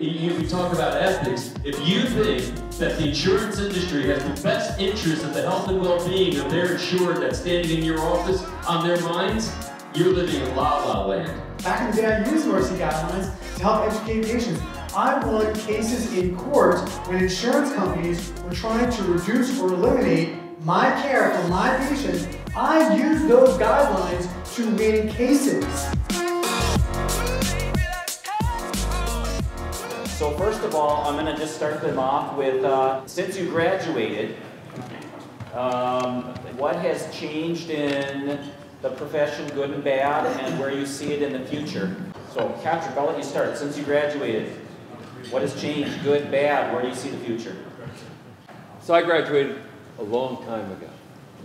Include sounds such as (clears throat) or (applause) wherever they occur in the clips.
you, we talk about ethics. If you think that the insurance industry has the best interest of the health and well-being of their insured that's standing in your office on their minds, you're living in la la land. Back in the day, I used Mercy guidelines to help educate patients. I won cases in court when insurance companies were trying to reduce or eliminate my care for my patients. I used those guidelines to win cases. So first of all, I'm going to just start them off with, uh, since you graduated, um, what has changed in the profession, good and bad, and where you see it in the future? So Patrick, I'll let you start. Since you graduated, what has changed, good, bad, where do you see the future? So I graduated a long time ago,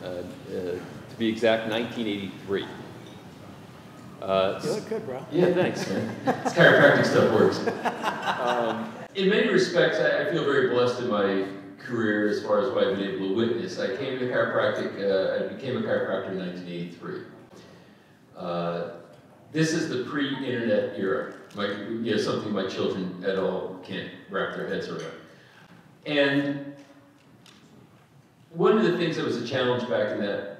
uh, uh, to be exact, 1983. Uh, you look good, bro. Yeah, thanks, man. (laughs) This chiropractic stuff works. Um, in many respects, I, I, feel very blessed in my career as far as what I've been able to witness. I came to chiropractic, uh, I became a chiropractor in 1983. Uh, this is the pre-internet era, my, you know, something my children at all can't wrap their heads around. And one of the things that was a challenge back in that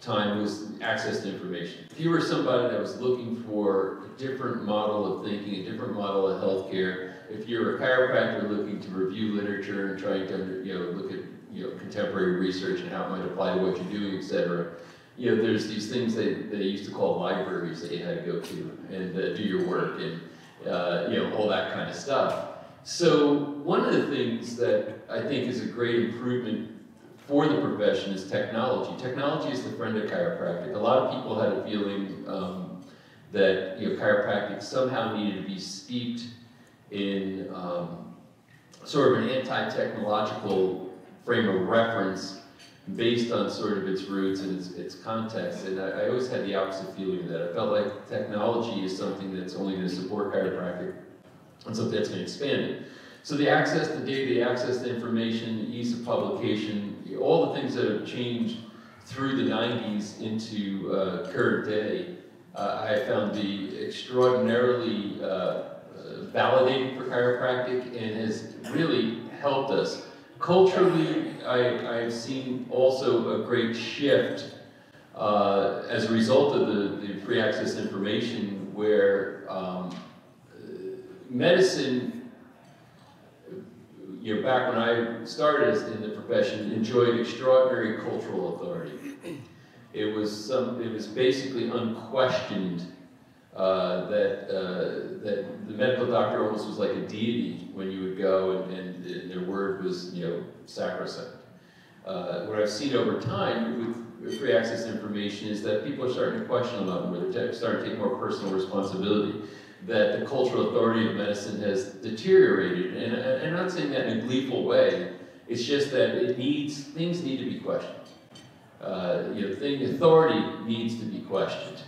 time was access to information. If you were somebody that was looking for a different model of thinking, a different model of healthcare, if you're a chiropractor looking to review literature and trying to you know look at you know contemporary research and how it might apply to what you're doing, etc. You know, there's these things they, they used to call libraries that you had to go to and uh, do your work and uh, you know all that kind of stuff. So one of the things that I think is a great improvement for the profession is technology. Technology is the friend of chiropractic. A lot of people had a feeling um, that you know, chiropractic somehow needed to be steeped in um, sort of an anti-technological frame of reference based on sort of its roots and its, its context. And I, I, always had the opposite feeling that. I felt like technology is something that's only going to support chiropractic and something that's going to expand it. So the access to data, the access to information, ease of publication, all the things that have changed through the 90s into uh, current day, uh, I found the extraordinarily uh, uh, validating for chiropractic and has really helped us. Culturally, I, I've seen also a great shift uh, as a result of the, the free access information where um, medicine you know, back when I started in the profession, enjoyed extraordinary cultural authority. It was some, it was basically unquestioned uh, that uh, that the medical doctor almost was like a deity when you would go, and, and, and their word was you know sacrosanct. Uh, what I've seen over time with free access information is that people are starting to question a lot more. They're starting to take more personal responsibility that the cultural authority of medicine has deteriorated. And, and I'm not saying that in a gleeful way. It's just that it needs, things need to be questioned. Uh, you know, thing, authority needs to be questioned.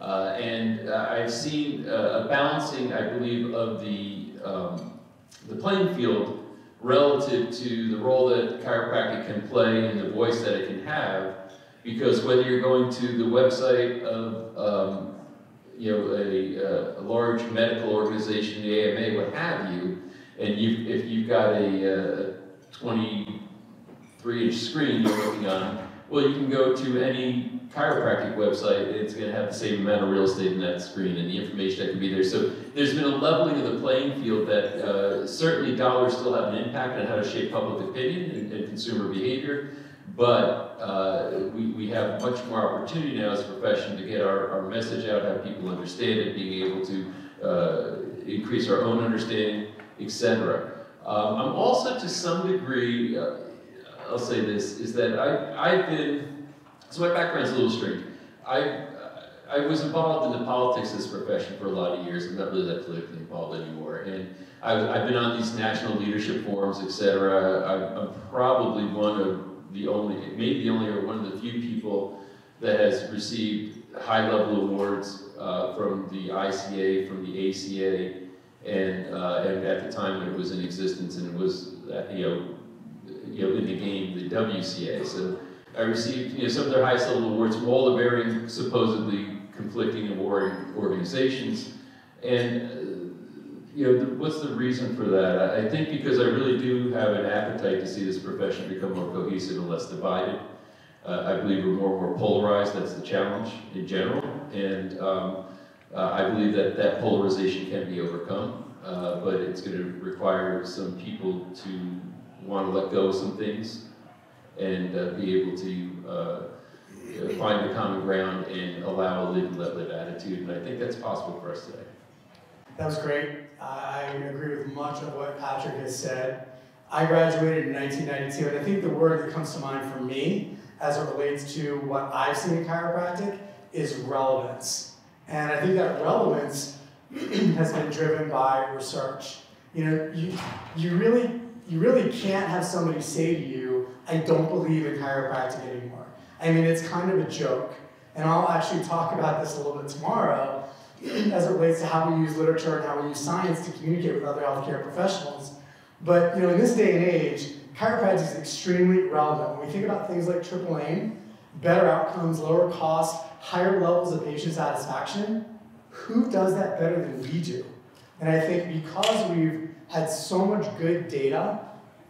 Uh, and uh, I've seen a balancing, I believe, of the, um, the playing field relative to the role that chiropractic can play and the voice that it can have. Because whether you're going to the website of um, you know, a, a, large medical organization, the AMA, what have you, and you, if you've got a, a 23 inch screen you're looking on, well, you can go to any chiropractic website and it's going to have the same amount of real estate in that screen and the information that can be there. So there's been a leveling of the playing field that uh, certainly dollars still have an impact on how to shape public opinion and, and consumer behavior. But uh, we, we have much more opportunity now as a profession to get our, our message out, have people understand it, being able to uh, increase our own understanding, etc. Um, I'm also to some degree, uh, I'll say this, is that I, I've been, so my background's a little strange. I, I was involved in the politics of this profession for a lot of years. I'm not really that politically involved anymore. And I've, I've been on these national leadership forums, etc. I'm probably one of the only, maybe the only or one of the few people that has received high-level awards uh, from the ICA, from the ACA, and, uh, and at the time when it was in existence, and it was, uh, you know, you know, in the game, the WCA. So I received, you know, some of their highest level awards from all the varying, supposedly conflicting and warring organizations. And you know, the- what's the reason for that? I I think because I really do have an appetite to see this profession become more cohesive and less divided. Uh, I believe we're more and more polarized, that's the challenge in general. And um, uh, I believe that that polarization can be overcome, uh, but it's going to require some people to want to let go of some things and uh, be able to uh, uh, find the common ground and allow a live and let live attitude. And I think that's possible for us today. That was great. I agree with much of what Patrick has said. I graduated in 1992, and I think the word that comes to mind for me as it relates to what I've seen in chiropractic is relevance. And I think that relevance (clears throat) has been driven by research. You know, you, you really you really can't have somebody say to you, I don't believe in chiropractic anymore. I mean, it's kind of a joke. And I'll actually talk about this a little bit tomorrow as it relates to how we use literature and how we use science to communicate with other healthcare professionals. But you know, in this day and age, chiropractic is extremely relevant. When we think about things like triple aim, better outcomes, lower cost, higher levels of patient satisfaction, who does that better than we do? And I think because we've had so much good data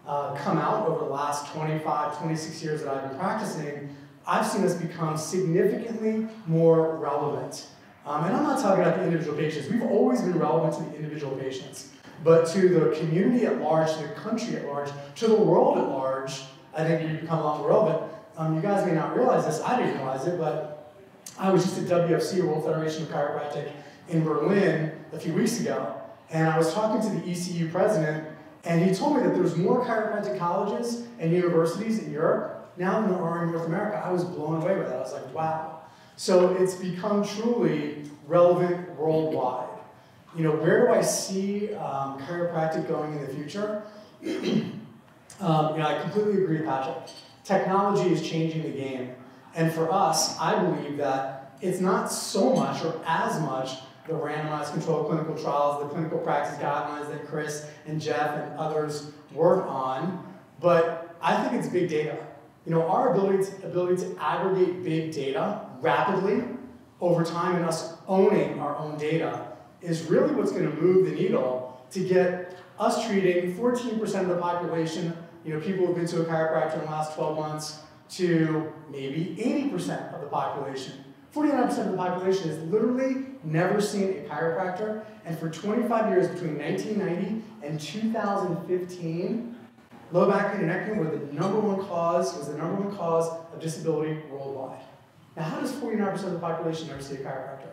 uh, come out over the last 25, 26 years that I've been practicing, I've seen us become significantly more relevant. Um, and I'm not talking about the individual patients. We've always been relevant to the individual patients. But to the community at large, to the country at large, to the world at large, I think you become a lot more relevant. Um, you guys may not realize this, I didn't realize it, but I was just at WFC, World Federation of Chiropractic, in Berlin a few weeks ago, and I was talking to the ECU president, and he told me that there's more chiropractic colleges and universities in Europe now than there are in North America. I was blown away by that. I was like, wow. So it's become truly relevant worldwide. You know, where do I see um, chiropractic going in the future? (clears throat) um, you know, I completely agree with Patrick. Technology is changing the game. And for us, I believe that it's not so much or as much the randomized controlled clinical trials, the clinical practice guidelines that Chris and Jeff and others work on, but I think it's big data. You know, our ability to, ability to aggregate big data rapidly over time and us owning our own data is really what's going to move the needle to get us treating 14% of the population, you know, people who've been to a chiropractor in the last 12 months, to maybe 80% of the population. 49% of the population has literally never seen a chiropractor, and for 25 years, between 1990 and 2015, low back pain and neck pain were the number one cause, was the number one cause of disability worldwide. Now, how does 49% of the population never see a chiropractor?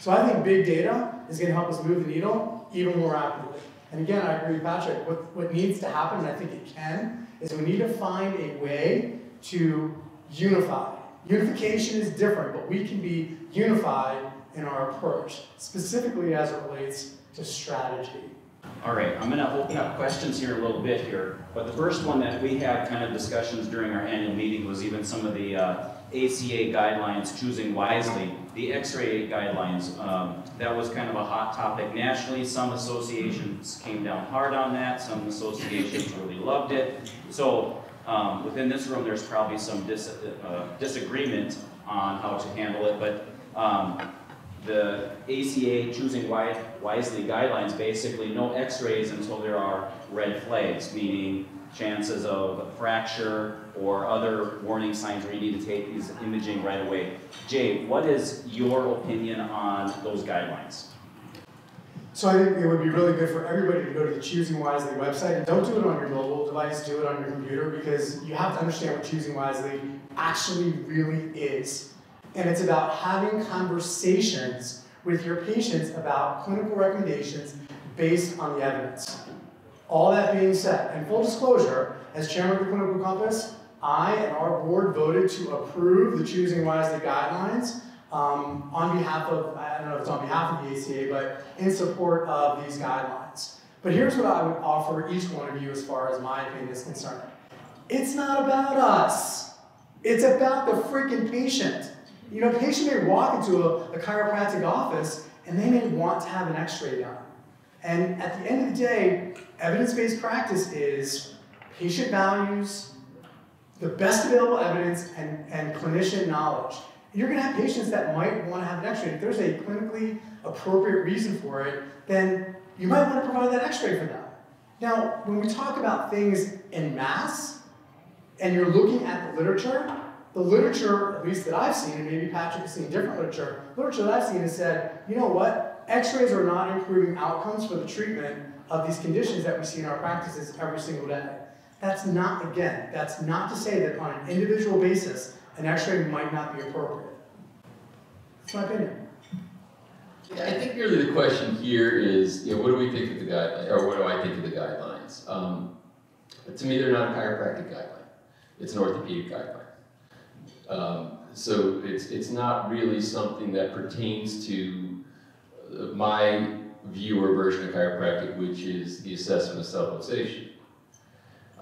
So I think big data is going to help us move the needle even more rapidly. And again, I agree with Patrick. What, what needs to happen, and I think it can, is we need to find a way to unify. Unification is different, but we can be unified in our approach, specifically as it relates to strategy. All right, I'm gonna open up questions here a little bit here, but the first one that we had kind of discussions during our annual meeting was even some of the uh, ACA guidelines, choosing wisely, the X-ray guidelines. Um, that was kind of a hot topic nationally. Some associations came down hard on that. Some associations really loved it. So um, within this room, there's probably some dis uh, disagreement on how to handle it, but um, the ACA choosing wisely guidelines, basically no x-rays until there are red flags, meaning chances of fracture or other warning signs where you need to take these imaging right away. Jay, what is your opinion on those guidelines? So I think it would be really good for everybody to go to the Choosing Wisely website. And don't do it on your mobile device, do it on your computer because you have to understand what Choosing Wisely actually really is. And it's about having conversations with your patients about clinical recommendations based on the evidence. All that being said, and full disclosure, as chairman of the Clinical Compass, I and our board voted to approve the Choosing Wisely guidelines um, on behalf of, I don't know if it's on behalf of the ACA, but in support of these guidelines. But here's what I would offer each one of you as far as my opinion is concerned. It's not about us. It's about the freaking patient. You know, a patient may walk into a, a chiropractic office and they may want to have an x-ray done. And at the end of the day, evidence-based practice is patient values, the best available evidence, and, and clinician knowledge. You're going to have patients that might want to have an x-ray. If there's a clinically appropriate reason for it, then you might want to provide that x-ray for them. Now, when we talk about things in mass, and you're looking at the literature, the literature, at least that I've seen, and maybe Patrick has seen different literature, literature that I've seen has said, you know what, x-rays are not improving outcomes for the treatment of these conditions that we see in our practices every single day. That's not, again, that's not to say that on an individual basis, an x-ray might not be appropriate. That's my opinion. Yeah, I think really the question here is, you know, what do we think of the guidelines, or what do I think of the guidelines? Um, to me, they're not a chiropractic guideline. It's an orthopedic guideline. Um, so it's, it's not really something that pertains to uh, my view or version of chiropractic, which is the assessment of subluxation.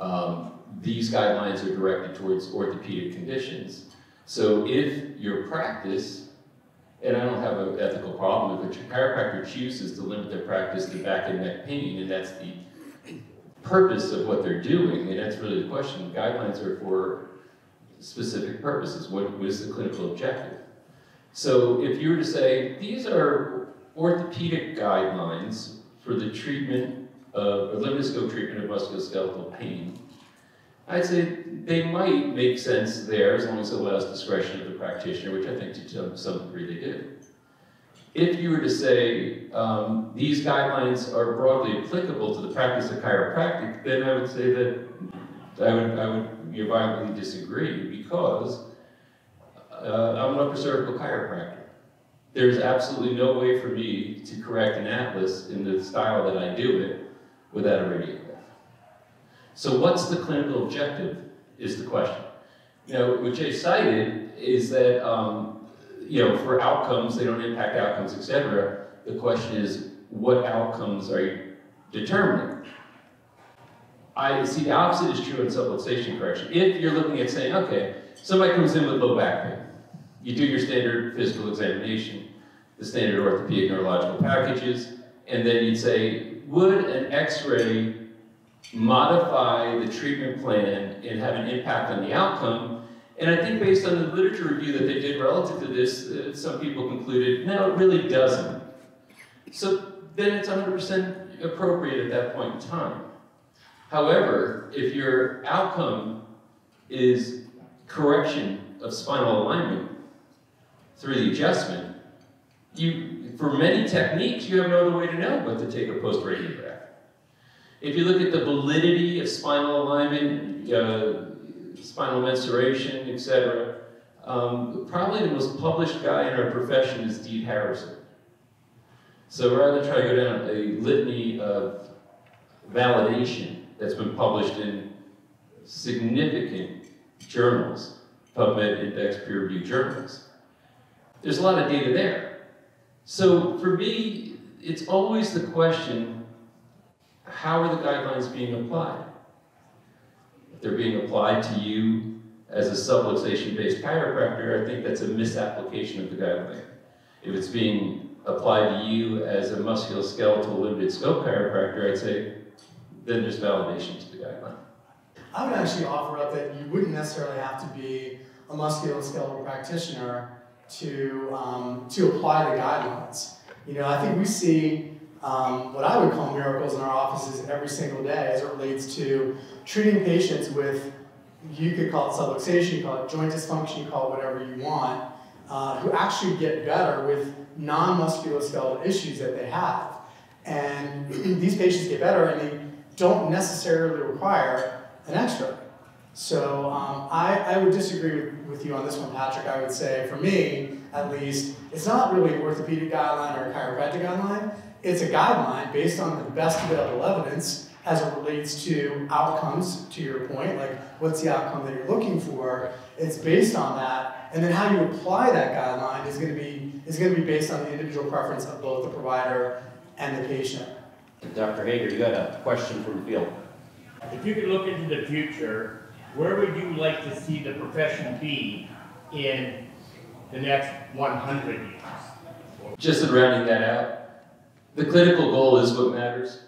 Um, these guidelines are directed towards orthopedic conditions. So if your practice, and I don't have an ethical problem if a chiropractor chooses to limit their practice to back and neck pain, and that's the purpose of what they're doing, and that's really the question. Guidelines are for specific purposes. What, what is the clinical objective? So if you were to say, these are orthopedic guidelines for the treatment of, or limited scope treatment of musculoskeletal pain, I'd say they might make sense there as long as it allows discretion of the practitioner, which I think to some degree they do. If you were to say um, these guidelines are broadly applicable to the practice of chiropractic, then I would say that I would, I would you violently disagree because uh, I'm an upper cervical chiropractor. There's absolutely no way for me to correct an atlas in the style that I do it without a radiograph. So what's the clinical objective is the question. You know, what Jay cited is that, um, you know, for outcomes, they don't impact outcomes, etc. The question is, what outcomes are you determining? I see the opposite is true in subluxation correction. If you're looking at saying, okay, somebody comes in with low back pain, you do your standard physical examination, the standard orthopedic neurological packages, and then you'd say, would an x-ray modify the treatment plan and have an impact on the outcome? And I think based on the literature review that they did relative to this, uh, some people concluded, no, it really doesn't. So then it's 100% appropriate at that point in time. However, if your outcome is correction of spinal alignment through the adjustment, you, for many techniques, you have no other way to know but to take a post-radiograph. If you look at the validity of spinal alignment, uh, spinal mensuration, etc., um, probably the most published guy in our profession is Deed Harrison. So rather than try to go down a litany of validation, that's been published in significant journals, PubMed Index peer-reviewed journals. There's a lot of data there. So for me, it's always the question, how are the guidelines being applied? If they're being applied to you as a subluxation-based chiropractor, I think that's a misapplication of the guideline. If it's being applied to you as a musculoskeletal limited scope chiropractor, I'd say then there's validation to the guideline. I would actually offer up that you wouldn't necessarily have to be a musculoskeletal practitioner to, um, to apply the guidelines. You know, I think we see um, what I would call miracles in our offices every single day as it relates to treating patients with, you could call it subluxation, you call it joint dysfunction, you call it whatever you want, uh, who actually get better with non-musculoskeletal issues that they have. And (clears throat) these patients get better and they don't necessarily require an x-ray. So um, I, I would disagree with, with you on this one, Patrick. I would say, for me, at least, it's not really an orthopedic guideline or a chiropractic guideline. It's a guideline based on the best available evidence as it relates to outcomes, to your point, like what's the outcome that you're looking for. It's based on that, and then how you apply that guideline is going to be is going to be based on the individual preference of both the provider and the patient. Dr. Hager, you got a question from the field. If you could look into the future, where would you like to see the profession be in the next 100 years? Just in rounding that out, the clinical goal is what matters.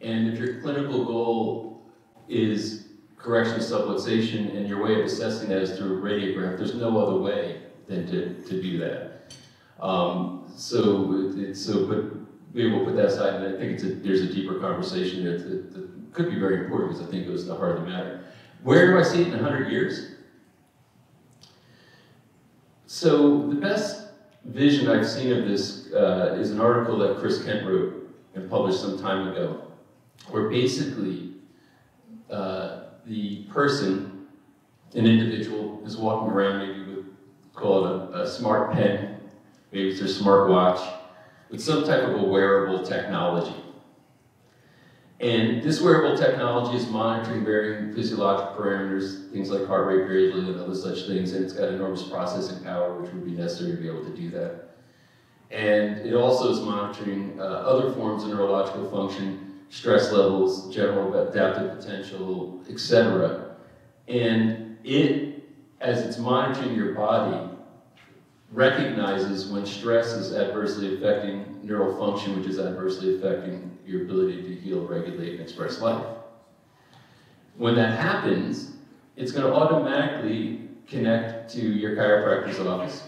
And if your clinical goal is correction of subluxation and your way of assessing that is through a radiograph, there's no other way than to, to do that. Um, so, it's so, but maybe we'll put that aside, and I think it's a, there's a deeper conversation there that, that could be very important because I think it was the heart of the matter. Where do I see it in 100 years? So the best vision I've seen of this uh, is an article that Chris Kent wrote and published some time ago, where basically uh, the person, an individual, is walking around maybe with, call it a, a smart pen, maybe it's their smart watch, with some type of a wearable technology. And this wearable technology is monitoring varying physiological parameters, things like heart rate variability and other such things, and it's got enormous processing power, which would be necessary to be able to do that. And it also is monitoring uh, other forms of neurological function, stress levels, general adaptive potential, etc. And it, as it's monitoring your body, recognizes when stress is adversely affecting neural function, which is adversely affecting your ability to heal, regulate, and express life. When that happens, it's going to automatically connect to your chiropractor's office.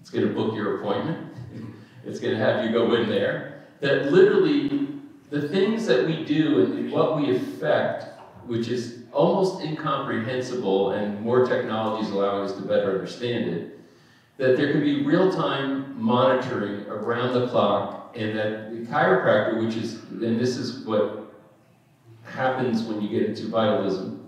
It's going to book your appointment. (laughs) It's going to have you go in there. That literally, the things that we do and what we affect, which is almost incomprehensible, and more technology is allowing us to better understand it, that there can be real-time monitoring around the clock, and that the chiropractor, which is, and this is what happens when you get into vitalism,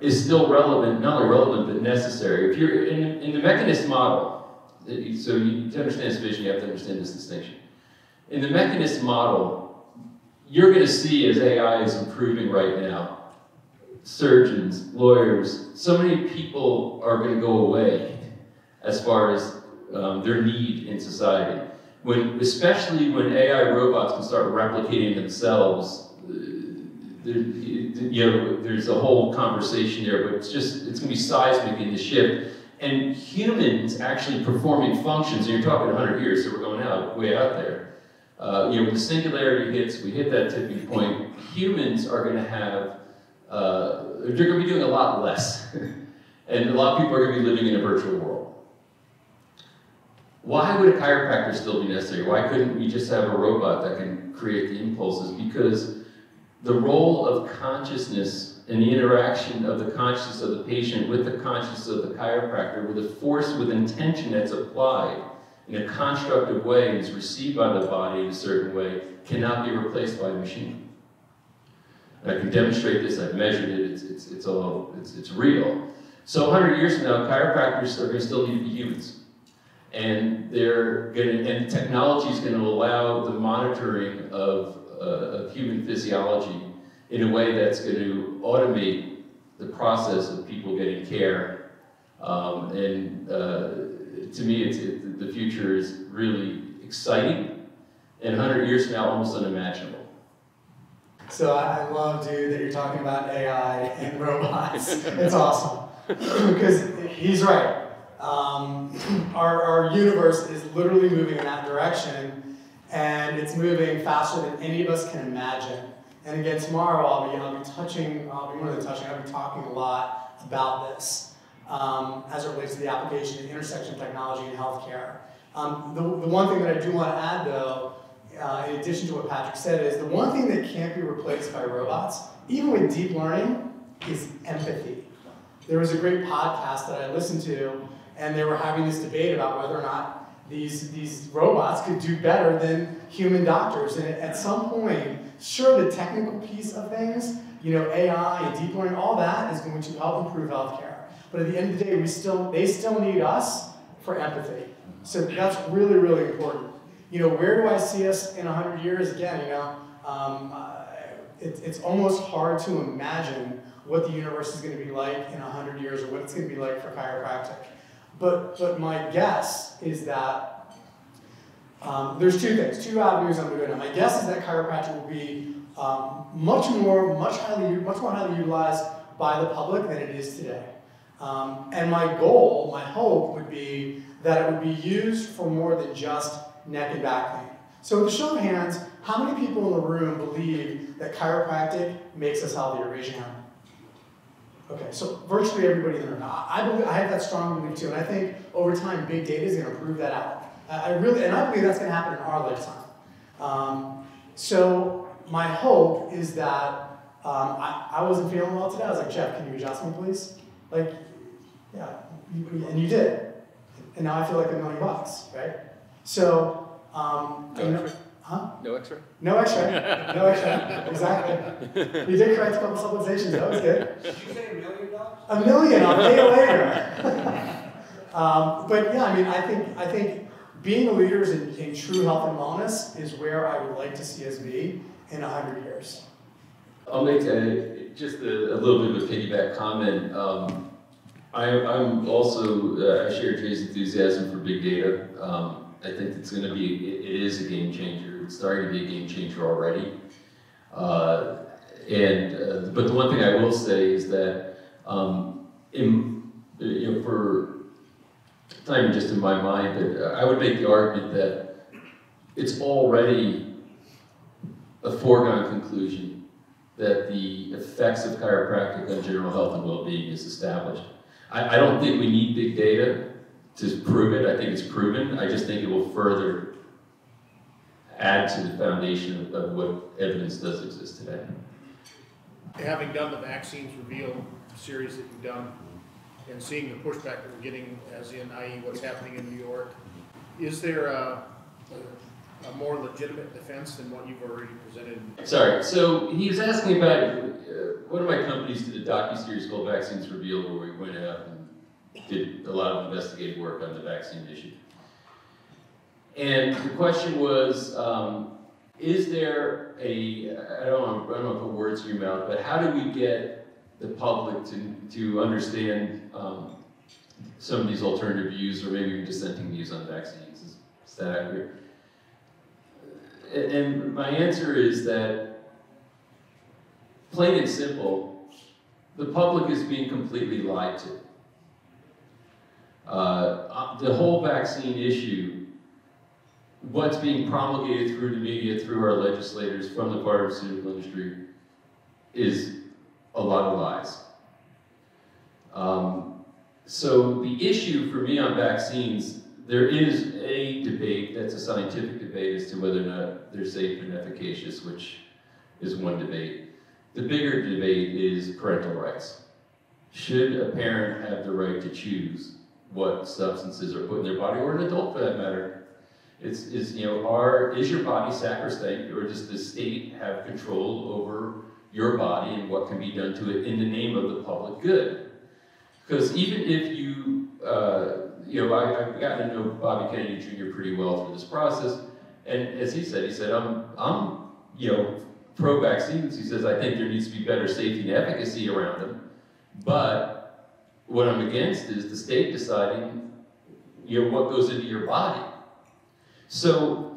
is still relevant, not only relevant, but necessary. If you're in, in the mechanist model, so you, to understand this vision, you have to understand this distinction. In the mechanist model, you're going to see as AI is improving right now, surgeons, lawyers, so many people are going to go away as far as um, their need in society. When, especially when AI robots can start replicating themselves, uh, there, you know, there's a whole conversation there, but it's just, it's to be seismic in the shift. And humans actually performing functions, and you're talking 100 years, so we're going out, way out there. Uh, you know, when the singularity hits, we hit that tipping point, humans are to have uh, they're to be doing a lot less. (laughs) and a lot of people are to be living in a virtual world. Why would a chiropractor still be necessary? Why couldn't we just have a robot that can create the impulses? Because the role of consciousness and the interaction of the consciousness of the patient with the consciousness of the chiropractor, with a force with intention that's applied in a constructive way and is received by the body in a certain way, cannot be replaced by a machine. I can demonstrate this, I've measured it, it's, it's, it's all, it's, it's real. So 100 years from now, chiropractors are going to still need to be humans. And they're going to, and technology is going to allow the monitoring of, uh, of human physiology in a way that's going to automate the process of people getting care. Um, and uh, to me, it's, it, the future is really exciting. And 100 years from now, almost unimaginable. So I love, dude, that you're talking about AI and (laughs) robots. it's awesome. (clears throat) because he's right. Um, our, our universe is literally moving in that direction, and it's moving faster than any of us can imagine. And again, tomorrow I'll be, I'll be touching, I'll be more than touching, I'll be talking a lot about this um, as it relates to the application of intersection of technology in healthcare. Um, the, the one thing that I do want to add, though, uh, in addition to what Patrick said, is the one thing that can't be replaced by robots, even with deep learning, is empathy. There was a great podcast that I listened to, and they were having this debate about whether or not these, these robots could do better than human doctors. And at some point, sure, the technical piece of things, you know, AI and deep learning, all that is going to help improve healthcare. But at the end of the day, we still, they still need us for empathy. So that's really, really important you know, where do I see us in 100 years? Again, you know, um, uh, it, it's almost hard to imagine what the universe is going to be like in 100 years or what it's going to be like for chiropractic. But, but my guess is that um, there's two things, two avenues I'm going to go My guess is that chiropractic will be um, much more, much highly, much more highly utilized by the public than it is today. Um, and my goal, my hope would be that it would be used for more than just neck and back pain. So with a show of hands, how many people in the room believe that chiropractic makes us healthier? Raise your hand. Okay, so virtually everybody in the room. I, believe, I have that strong belief too, and I think over time, big data is going to prove that out. I, really, and I believe that's going to happen in our lifetime. Um, so my hope is that um, I, I wasn't feeling well today. I was like, Jeff, can you adjust me, please? Like, yeah, and you did. And now I feel like a million bucks, right? So, um, you know-? Huh? No X-ray? No X-ray. No X-ray. Exactly. You did correct a couple subluxations. That was good. Did you say a million dollars? A million. I'll pay you later. (laughs) um, but yeah, I mean, I think I think being leaders in, in true health and wellness is where I would like to see us be in a hundred years. I'll make a, just a, a little bit of a piggyback comment. Um, I, I'm also, uh, I share Jay's enthusiasm for big data. Um, I think it's gonna be, it, it is a game changer. It's starting to be a game changer already. Uh, and, uh, but the one thing I will say is that, um, in, you know, for, not even just in my mind, but I would make the argument that it's already a foregone conclusion that the effects of chiropractic on general health and well-being is established. I, I don't think we need big data to prove it. I think it's proven. I just think it will further add to the foundation of, what evidence does exist today. having done the Vaccines Revealed series that you've done and seeing the pushback that we're getting as in, i.e. what's happening in New York, is there a, a, a more legitimate defense than what you've already presented? Sorry, so he was asking about, uh, one of my companies did a docu-series called Vaccines Revealed where we went out and did a lot of investigative work on the vaccine issue. And the question was, um, is there a, I don't want, I don't want to put words in your mouth, but how do we get the public to, to understand um, some of these alternative views or maybe even dissenting views on vaccines? Is, is that accurate? And- my answer is that, plain and simple, the public is being completely lied to. Uh, the whole vaccine issue, what's being promulgated through the media, through our legislators, from the pharmaceutical industry, is a lot of lies. Um, so the issue for me on vaccines, there is a debate, that's a scientific debate as to whether or not they're safe and efficacious, which is one debate. The bigger debate is parental rights. Should a parent have the right to choose what substances are put in their body, or an adult for that matter? It's, is, you know, are, is your body sacrosanct, or does the state have control over your body and what can be done to it in the name of the public good? Because even if you, uh, you know, I, I've gotten to know Bobby Kennedy Jr. pretty well through this process, and as he said, he said, I'm, I'm, you know, pro-vaccines. He says, I think there needs to be better safety and efficacy around them, but what I'm against is the state deciding, you know, what goes into your body. So,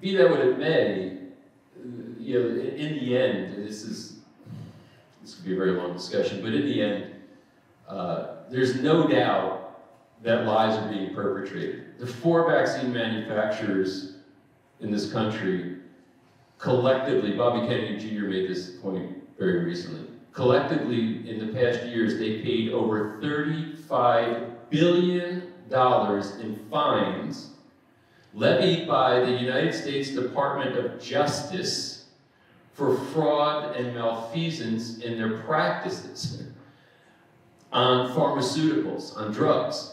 be that what it may, you know, in, the end, this is, this could be a very long discussion, but in the end, uh, there's no doubt that lies are being perpetrated. The four vaccine manufacturers in this country collectively, Bobby Kennedy Jr. made this point very recently, collectively in the past years, they paid over $35 billion in fines levied by the United States Department of Justice for fraud and malfeasance in their practices on pharmaceuticals, on drugs.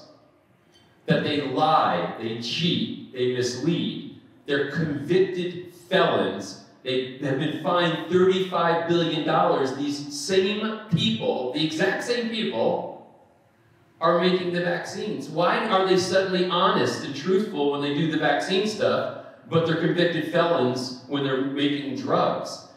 That they lie, they cheat, they mislead. They're convicted felons. They have been fined $35 billion. These same people, the exact same people, are making the vaccines. Why are they suddenly honest and truthful when they do the vaccine stuff, but they're convicted felons when they're making drugs?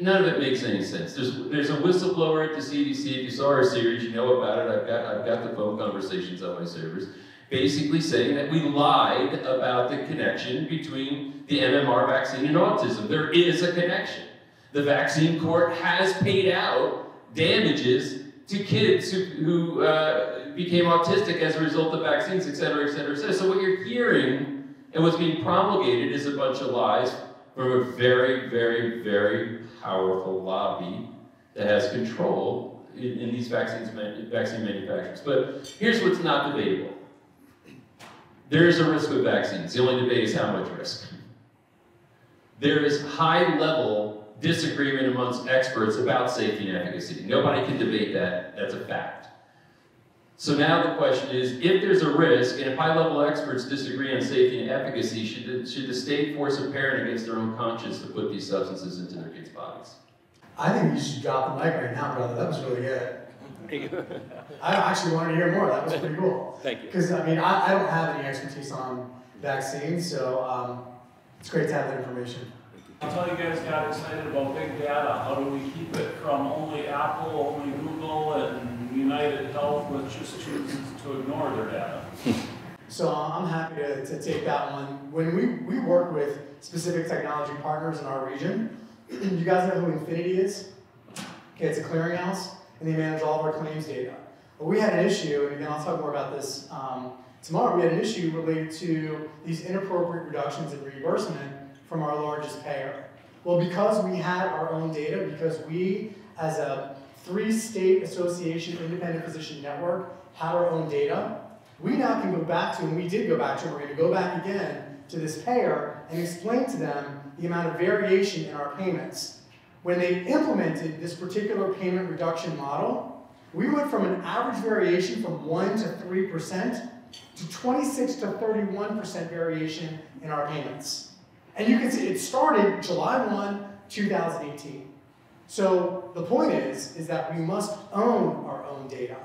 None of it makes any sense. There's, there's a whistleblower at the CDC. If you saw our series, you know about it. I've got, I've got the phone conversations on my servers, basically saying that we lied about the connection between the MMR vaccine and autism. There is a connection. The vaccine court has paid out damages to kids who, who uh, became autistic as a result of vaccines, et cetera, et cetera, et cetera. So what you're hearing and what's being promulgated is a bunch of lies from a very, very, very powerful lobby that has control in, in these vaccines, vaccine manufacturers. But here's what's not debatable. There is a risk with vaccines. The only debate is how much risk. There is high level disagreement amongst experts about safety and efficacy. Nobody can debate that. That's a fact. So now the question is, if there's a risk, and if high-level experts disagree on safety and efficacy, should the, should the state force a parent against their own conscience to put these substances into their kids' bodies? I think you should drop the mic right now, brother. That was really good. I actually wanted to hear more. That was pretty cool. Thank you. Because I mean, I, I don't have any expertise on vaccines, so um, it's great to have that information. I'll tell you guys got excited about big data. How do we keep it from only Apple, only Google, and United Health, which just to ignore their data? (laughs) So I'm happy to, to take that one. When we, we work with specific technology partners in our region, (clears throat) you guys know who Infinity is? Okay, it's a clearinghouse, and they manage all of our claims data. But we had an issue, and again, I'll talk more about this um, tomorrow. We had an issue related to these inappropriate reductions in reimbursement from our largest payer. Well, because we had our own data, because we, as a three-state association independent physician network, had our own data, we now can go back to, and we did go back to, and we're going to go back again to this payer and explain to them the amount of variation in our payments. When they implemented this particular payment reduction model, we went from an average variation from 1 to 3% to 26 to 31% variation in our payments. And you can see it started July 1, 2018. So the point is, is that we must own our own data.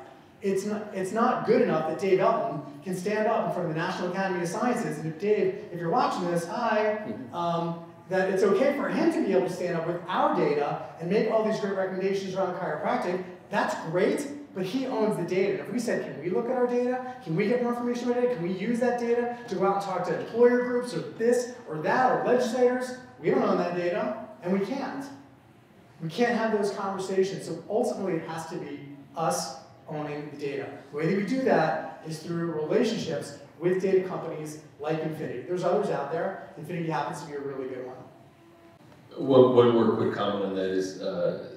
It's not, it's not good enough that Dave Elton can stand up in front of the National Academy of Sciences, and if Dave, if you're watching this, hi, um, that it's okay for him to be able to stand up with our data and make all these great recommendations around chiropractic. That's great, but he owns the data. And if we said, can we look at our data? Can we get more information about it? Can we use that data to go out and talk to employer groups or this or that or legislators? We don't own that data, and we can't. We can't have those conversations. So ultimately, it has to be us owning the data. The way that we do that is through relationships with data companies like Infinity. There's others out there. Infinity happens to be a really good one. One, one more quick comment on that is, uh,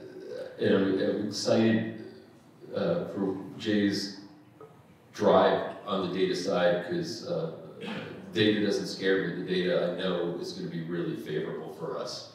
I'm excited uh, for Jay's drive on the data side because uh, data doesn't scare me. The data I know is going to be really favorable for us.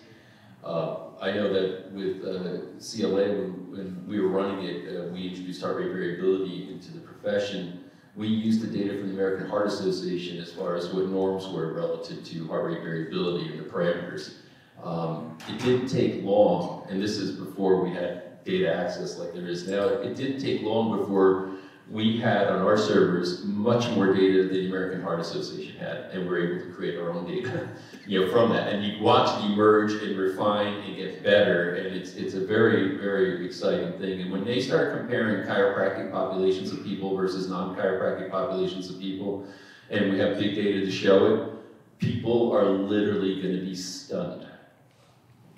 Uh, I know that with uh, CLA, when, when we were running it, uh, we introduced heart rate variability into the profession. We used the data from the American Heart Association as far as what norms were relative to heart rate variability and the parameters. Um, it didn't take long, and this is before we had data access like there is now. It didn't take long before we had on our servers much more data than the American Heart Association had, and we're able to create our own data, you know, from that. And you watch it emerge and refine and get better, and it's it's a very very exciting thing. And when they start comparing chiropractic populations of people versus non-chiropractic populations of people, and we have big data to show it, people are literally going to be stunned.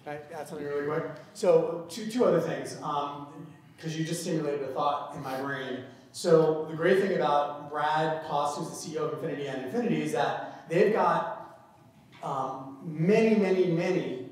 Can I add something really quick? So two, two other things, um, because you just stimulated a thought in my brain. So the great thing about Brad Cost, who's the CEO of Infinity and Infinity, is that they've got um, many, many, many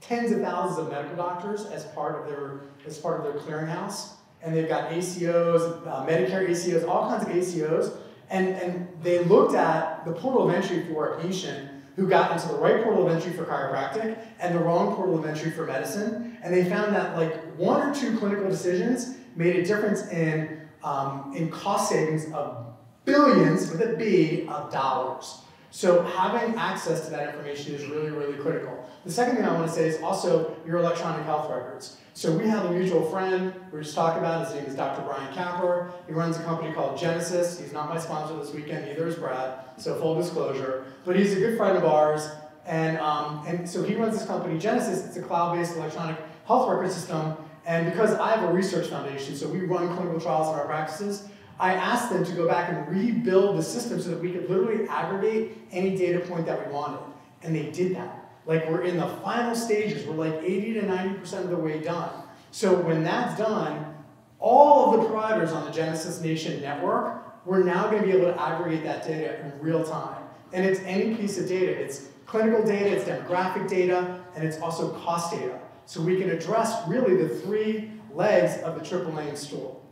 tens of thousands of medical doctors as part of their as part of their clearinghouse, and they've got ACOs, uh, Medicare ACOs, all kinds of ACOs, and and they looked at the portal of entry for a patient who got into the right portal of entry for chiropractic and the wrong portal of entry for medicine, and they found that like one or two clinical decisions made a difference in um, in cost savings of billions, with a B, of dollars. So having access to that information is really, really critical. The second thing I want to say is also your electronic health records. So we have a mutual friend we are just talking about. His name is Dr. Brian Capper. He runs a company called Genesis. He's not my sponsor this weekend, neither is Brad. So full disclosure. But he's a good friend of ours. And, um, and so he runs this company, Genesis. It's a cloud-based electronic health record system. And because I have a research foundation, so we run clinical trials in our practices, I asked them to go back and rebuild the system so that we could literally aggregate any data point that we wanted. And they did that. Like we're in the final stages, we're like 80 to 90% of the way done. So when that's done, all of the providers on the Genesis Nation network, we're now going to be able to aggregate that data in real time. And it's any piece of data. It's clinical data, it's demographic data, and it's also cost data. So we can address really the three legs of the triple aim stool.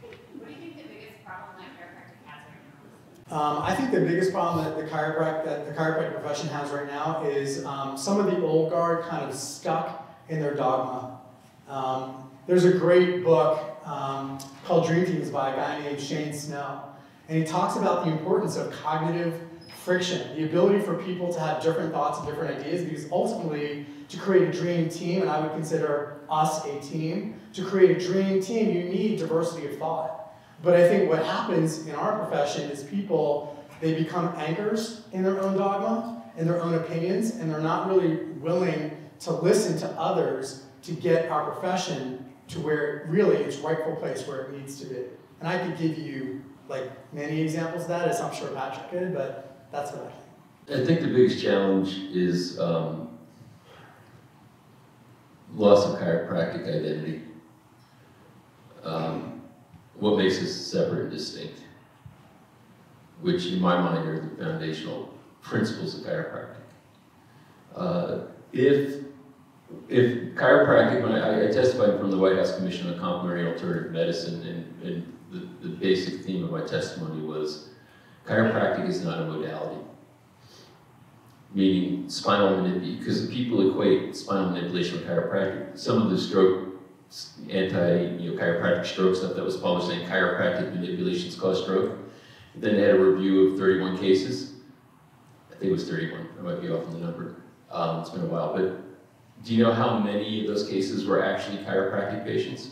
What do you think the biggest problem that chiropractic has right now? Um, I think the biggest problem that the chiropractic, that the chiropractic profession has right now is um, some of the old guard kind of stuck in their dogma. Um, there's a great book um, called Dream Teams by a guy named Shane Snow, and he talks about the importance of cognitive friction, the ability for people to have different thoughts and different ideas, because ultimately, to create a dream team, and I would consider us a team, to create a dream team, you need diversity of thought. But I think what happens in our profession is people, they become anchors in their own dogma, in their own opinions, and they're not really willing to listen to others to get our profession to where really its rightful place where it needs to be. And I could give you like many examples of that, as I'm sure Patrick could, but that's what I think. I think the biggest challenge is um, loss of chiropractic identity. Um, what makes us separate and distinct, which in my mind are the foundational principles of chiropractic. Uh, if if chiropractic, when I, I testified from the White House Commission on Complementary Alternative Medicine, and, and the, the basic theme of my testimony was chiropractic is not a modality meaning spinal manipulation, because people equate spinal manipulation with chiropractic. Some of the stroke, anti, you know, chiropractic stroke stuff that was published saying chiropractic manipulations cause stroke. Then they had a review of 31 cases. I think it was 31, I might be off on the number. Um, it's been a while, but do you know how many of those cases were actually chiropractic patients?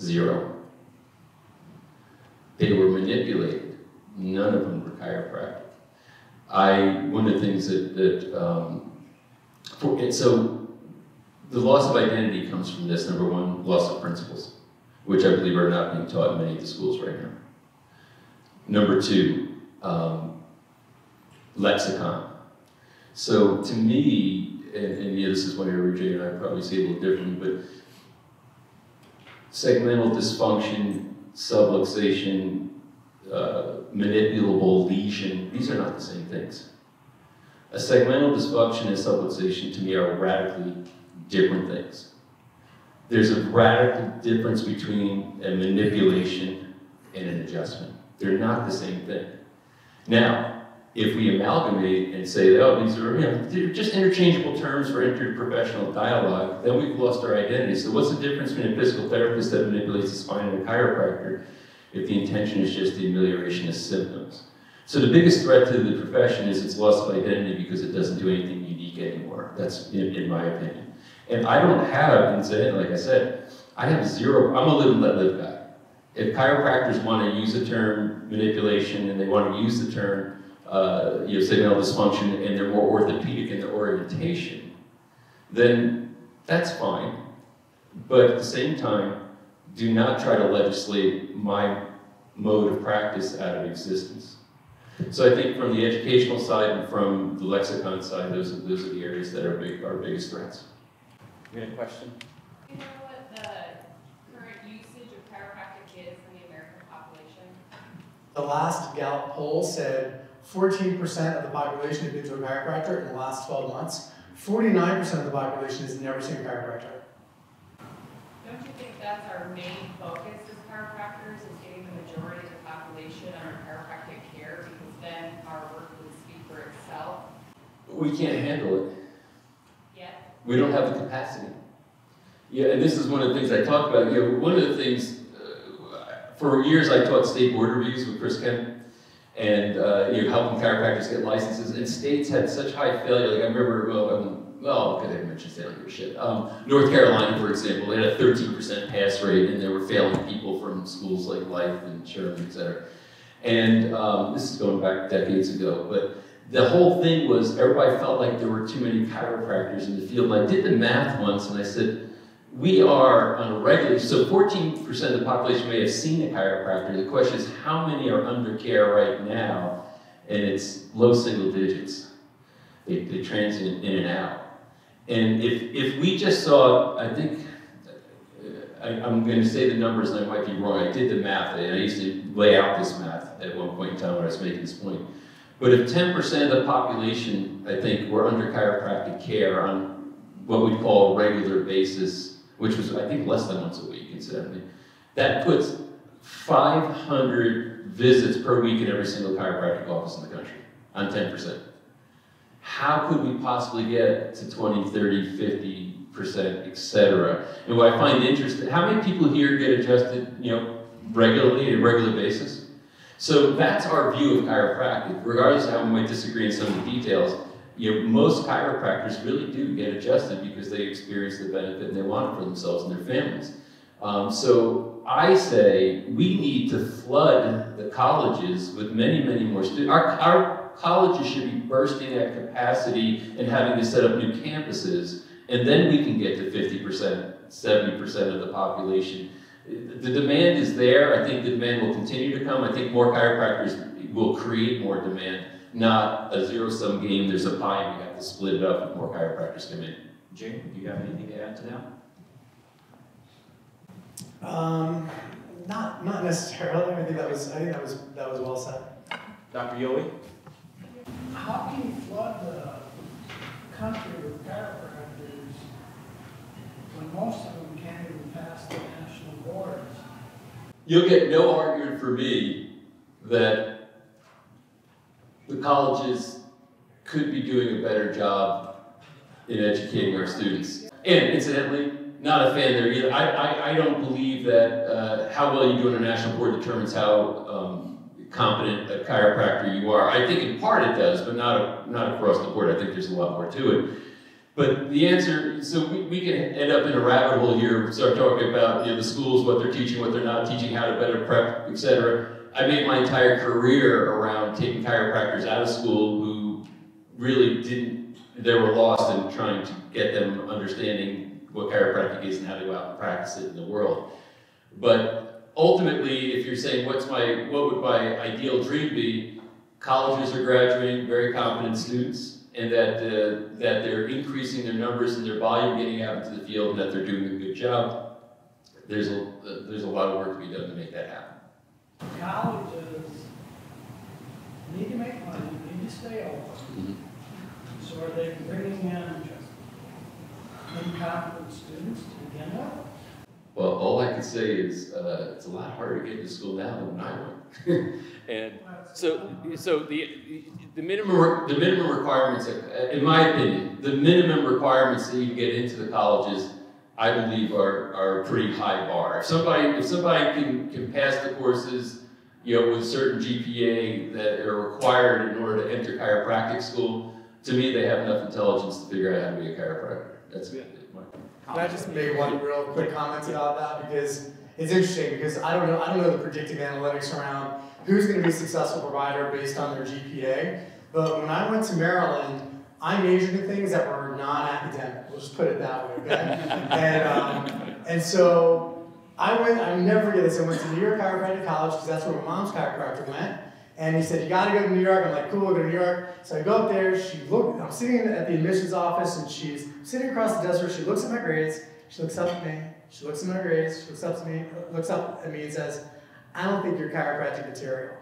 Zero. They were manipulated. None of them were chiropractic. I, one of the things that, that um, for, and so the loss of identity comes from this, number one, loss of principles, which I believe are not being taught in many of the schools right now. Number two, um, lexicon. So to me, and, and yeah, this is area Jay and I probably see a little differently, but segmental dysfunction, subluxation, uh, manipulable lesion, these are not the same things. A segmental dysfunction and subluxation to me are radically different things. There's a radical difference between a manipulation and an adjustment. They're not the same thing. Now, if we amalgamate and say, oh, these are you know, they're just interchangeable terms for interprofessional dialogue, then we've lost our identity. So what's the difference between a physical therapist that manipulates the spine and a chiropractor if the intention is just the amelioration of symptoms? So the biggest threat to the profession is its loss of identity because it doesn't do anything unique anymore. That's in, in my opinion. And I don't have, and say, like I said, I have zero, I'm a live and let live guy. If chiropractors want to use the term manipulation and they want to use the term uh, you know, segmental dysfunction and they're more orthopedic in their orientation, then that's fine. But at the same time, do not try to legislate my mode of practice out of existence. So I think from the educational side and from the lexicon side, those are, those are the areas that are big, our biggest threats. You got a question? Do you know what the current usage of chiropractic is in the American population? The last Gallup poll said 14% of the population had been to a chiropractor in the last 12 months. 49% of the population has never seen a chiropractor. Don't you think that's our main focus as chiropractors, is getting the majority of the population under chiropractic care, because then our work would speak for itself? We can't handle it. We don't have the capacity. Yeah, and this is one of the things I talked about. You know, one of the things, uh, for years I taught state board reviews with Chris Kent, and uh, you know, helping chiropractors get licenses. And states had such high failure. Like I remember, well, um, well, okay, I mentioned state like shit. Um, North Carolina, for example, they had a 13% pass rate, and they were failing people from schools like Life and Sherman, et cetera. And um, this is going back decades ago, but the whole thing was everybody felt like there were too many chiropractors in the field. I did the math once, and I said, we are on a regular, so 14% of the population may have seen a chiropractor. The question is, how many are under care right now? And it's low single digits. They, they transient in and out. And if, if we just saw, I think, uh, I, am going to say the numbers and I might be wrong. I did the math, and I used to lay out this math at one point in time when I was making this point. But if 10% of the population, I think, were under chiropractic care on what we'd call a regular basis, which was, I think, less than once a week, incidentally. That puts 500 visits per week in every single chiropractic office in the country, on ten percent. How could we possibly get to 20, 30, 50 percent, et cetera? And what I find interesting, how many people here get adjusted, you know, regularly, on a regular basis? So that's our view of chiropractic, regardless of how we might disagree in some of the details. You know, most chiropractors really do get adjusted because they experience the benefit and they want it for themselves and their families. Um, so I say we need to flood the colleges with many, many more students. Our, our colleges should be bursting at capacity and having to set up new campuses, and then we can get to 50%, 70% of the population. The demand is there. I think the demand will continue to come. I think more chiropractors will create more demand, not a zero-sum game. There's a pie and we have to split it up if more chiropractors come in. Jay, do you have anything to add to that? Um, not, not necessarily, I think that was, I think that was, that was well said. Dr. Yohe? How can you flood the country with chiropractors when most of them can't even pass the You'll get no argument for me that the colleges could be doing a better job in educating our students. And incidentally, not a fan there either. I, I, I don't believe that uh, how well you do on a national board determines how um, competent a chiropractor you are. I think in part it does, but not, not across the board. I think there's a lot more to it. But the answer, so we, we can end up in a rabbit hole here, start talking about you know, the schools, what they're teaching, what they're not teaching, how to better prep, et cetera. I made my entire career around taking chiropractors out of school who really didn't, they were lost in trying to get them understanding what chiropractic is and how to go out and practice it in the world. But ultimately, if you're saying what's my, what would my ideal dream be, colleges are graduating very competent students and that, uh, that they're increasing their numbers and their volume getting out into the field and that they're doing a good job. There's a, uh, there's a lot of work to be done to make that happen. Colleges need to make money, need to stay open. So are they bringing in incompetent students to begin with? Well, all I can say is, uh, it's a lot harder to get into school now than when I went. (laughs) And so, so the, the minimum, Minimum, the minimum requirements, uh, in my opinion, the minimum requirements that you get into the colleges, I believe are, are a pretty high bar. If somebody, if somebody can, can pass the courses, you know, with certain GPA that are required in order to enter chiropractic school, to me, they have enough intelligence to figure out how to be a chiropractor. That's my. Can I just make one real quick comment about that, because it's interesting, because I don't know, I don't know the predictive analytics around who's gonna be a successful provider based on their GPA, but when I went to Maryland, I majored in things that were non-academic, we'll just put it that way, okay? (laughs) And, um, and so, I went, I never forget this, I went to New York Chiropractic College, because that's where my mom's chiropractor went, and he said, you gotta go to New York. I'm like, cool, go to New York. So I go up there, she look, I'm sitting at the admissions office and she's sitting across the desk where she looks at my grades, she looks up at me, she looks at my grades, she looks up to me, looks up at me and says, I don't think you're chiropractic material.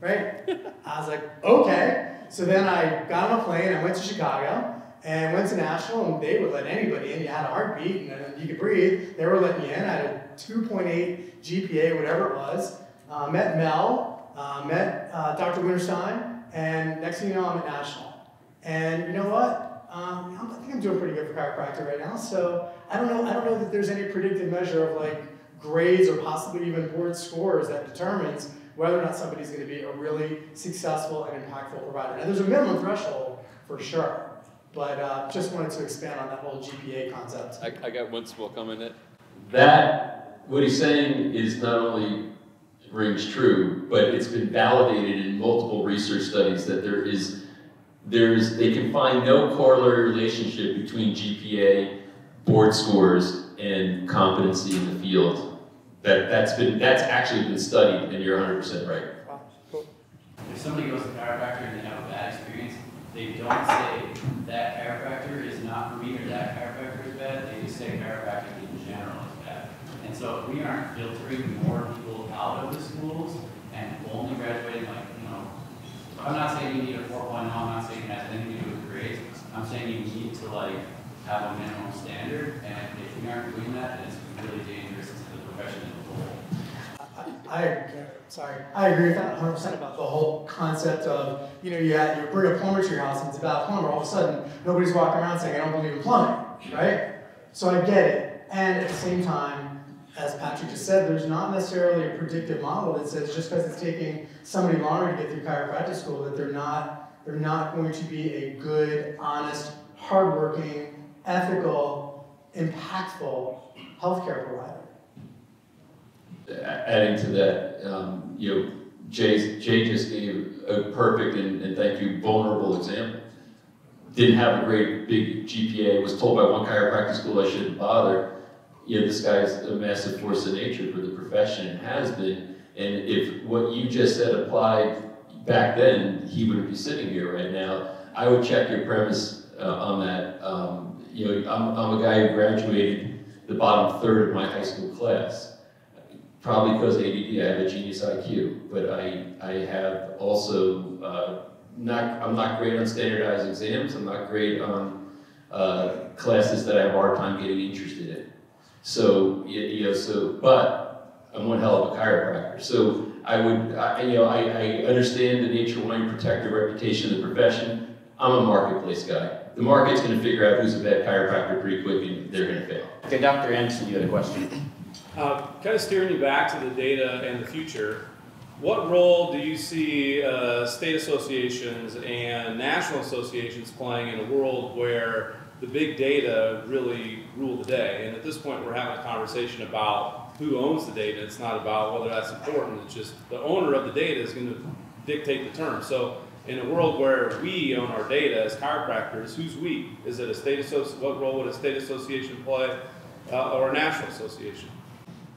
Right? (laughs) I was like, okay. So then I got on a plane, I went to Chicago, and went to National, and they would let anybody in. You had a heartbeat, and you could breathe. They were letting you in. I had a 2.8 GPA, whatever it was. Uh, met Mel, uh, met uh, Dr. Winterstein, and next thing you know, I'm at National. And you know what? Um, I think I'm doing pretty good for chiropractic right now. So I don't know. I don't know that there's any predictive measure of like grades or possibly even board scores that determines whether or not somebody's going to be a really successful and impactful provider. Now, there's a minimum threshold for sure, but uh, just wanted to expand on that whole GPA concept. I, I got one small comment. Ed. That, what he's saying is not only rings true, but it's been validated in multiple research studies that there is, there's, they can find no corollary relationship between GPA, board scores, and competency in the field. That, that's been, that's actually been studied, and you're hundred percent right. If somebody goes to chiropractor and they have a bad experience, they don't say that chiropractor is not for me or that chiropractor is bad, they just say chiropractic in general is bad. And so if we aren't filtering more people out of the schools and only graduating like, you know, I'm not saying you need a 4.0, I'm not saying it has anything to do with grades, I'm saying you need to like have a minimum standard, and if we aren't doing that, then it's really dangerous to the profession a. I, I, sorry, I agree with that hundred percent about the whole concept of, you know, you you bring a plumber to your house and it's a bad plumber, all of a sudden, nobody's walking around saying, I don't believe in plumbing, right? So I get it, and at the same time, as Patrick just said, there's not necessarily a predictive model that says just because it's taking somebody longer to get through chiropractic school, that they're not, they're not going to be a good, honest, hardworking, ethical, impactful healthcare provider. Adding to that, um, you know, Jay, Jay just gave a perfect and, and thank you, vulnerable example. Didn't have a great big GPA, was told by one chiropractic school I shouldn't bother. Know, this guy's a massive force of nature for the profession and has been. And if what you just said applied back then, he wouldn't be sitting here right now. I would check your premise uh, on that. Um, you know, I'm, I'm a guy who graduated the bottom third of my high school class probably because ADD, I have a genius IQ, but I, I have also, uh, not, I'm not great on standardized exams, I'm not great on, uh, classes that I have a hard time getting interested in. So, you know, so, but I'm one hell of a chiropractor, so I would, I, you know, I, I understand the nature of wanting to protect the reputation of the profession. I'm a marketplace guy. The market's gonna figure out who's a bad chiropractor pretty quick and they're gonna fail. Okay, Dr. Anderson, you had a question. Uh, kind of steering you back to the data and the future, what role do you see uh, state associations and national associations playing in a world where the big data really rule the day? And at this point, we're having a conversation about who owns the data. It's not about whether that's important. It's just the owner of the data is going to dictate the terms. So in a world where we own our data as chiropractors, who's we? Is it a state associ? What role would a state association play, uh, or a national association?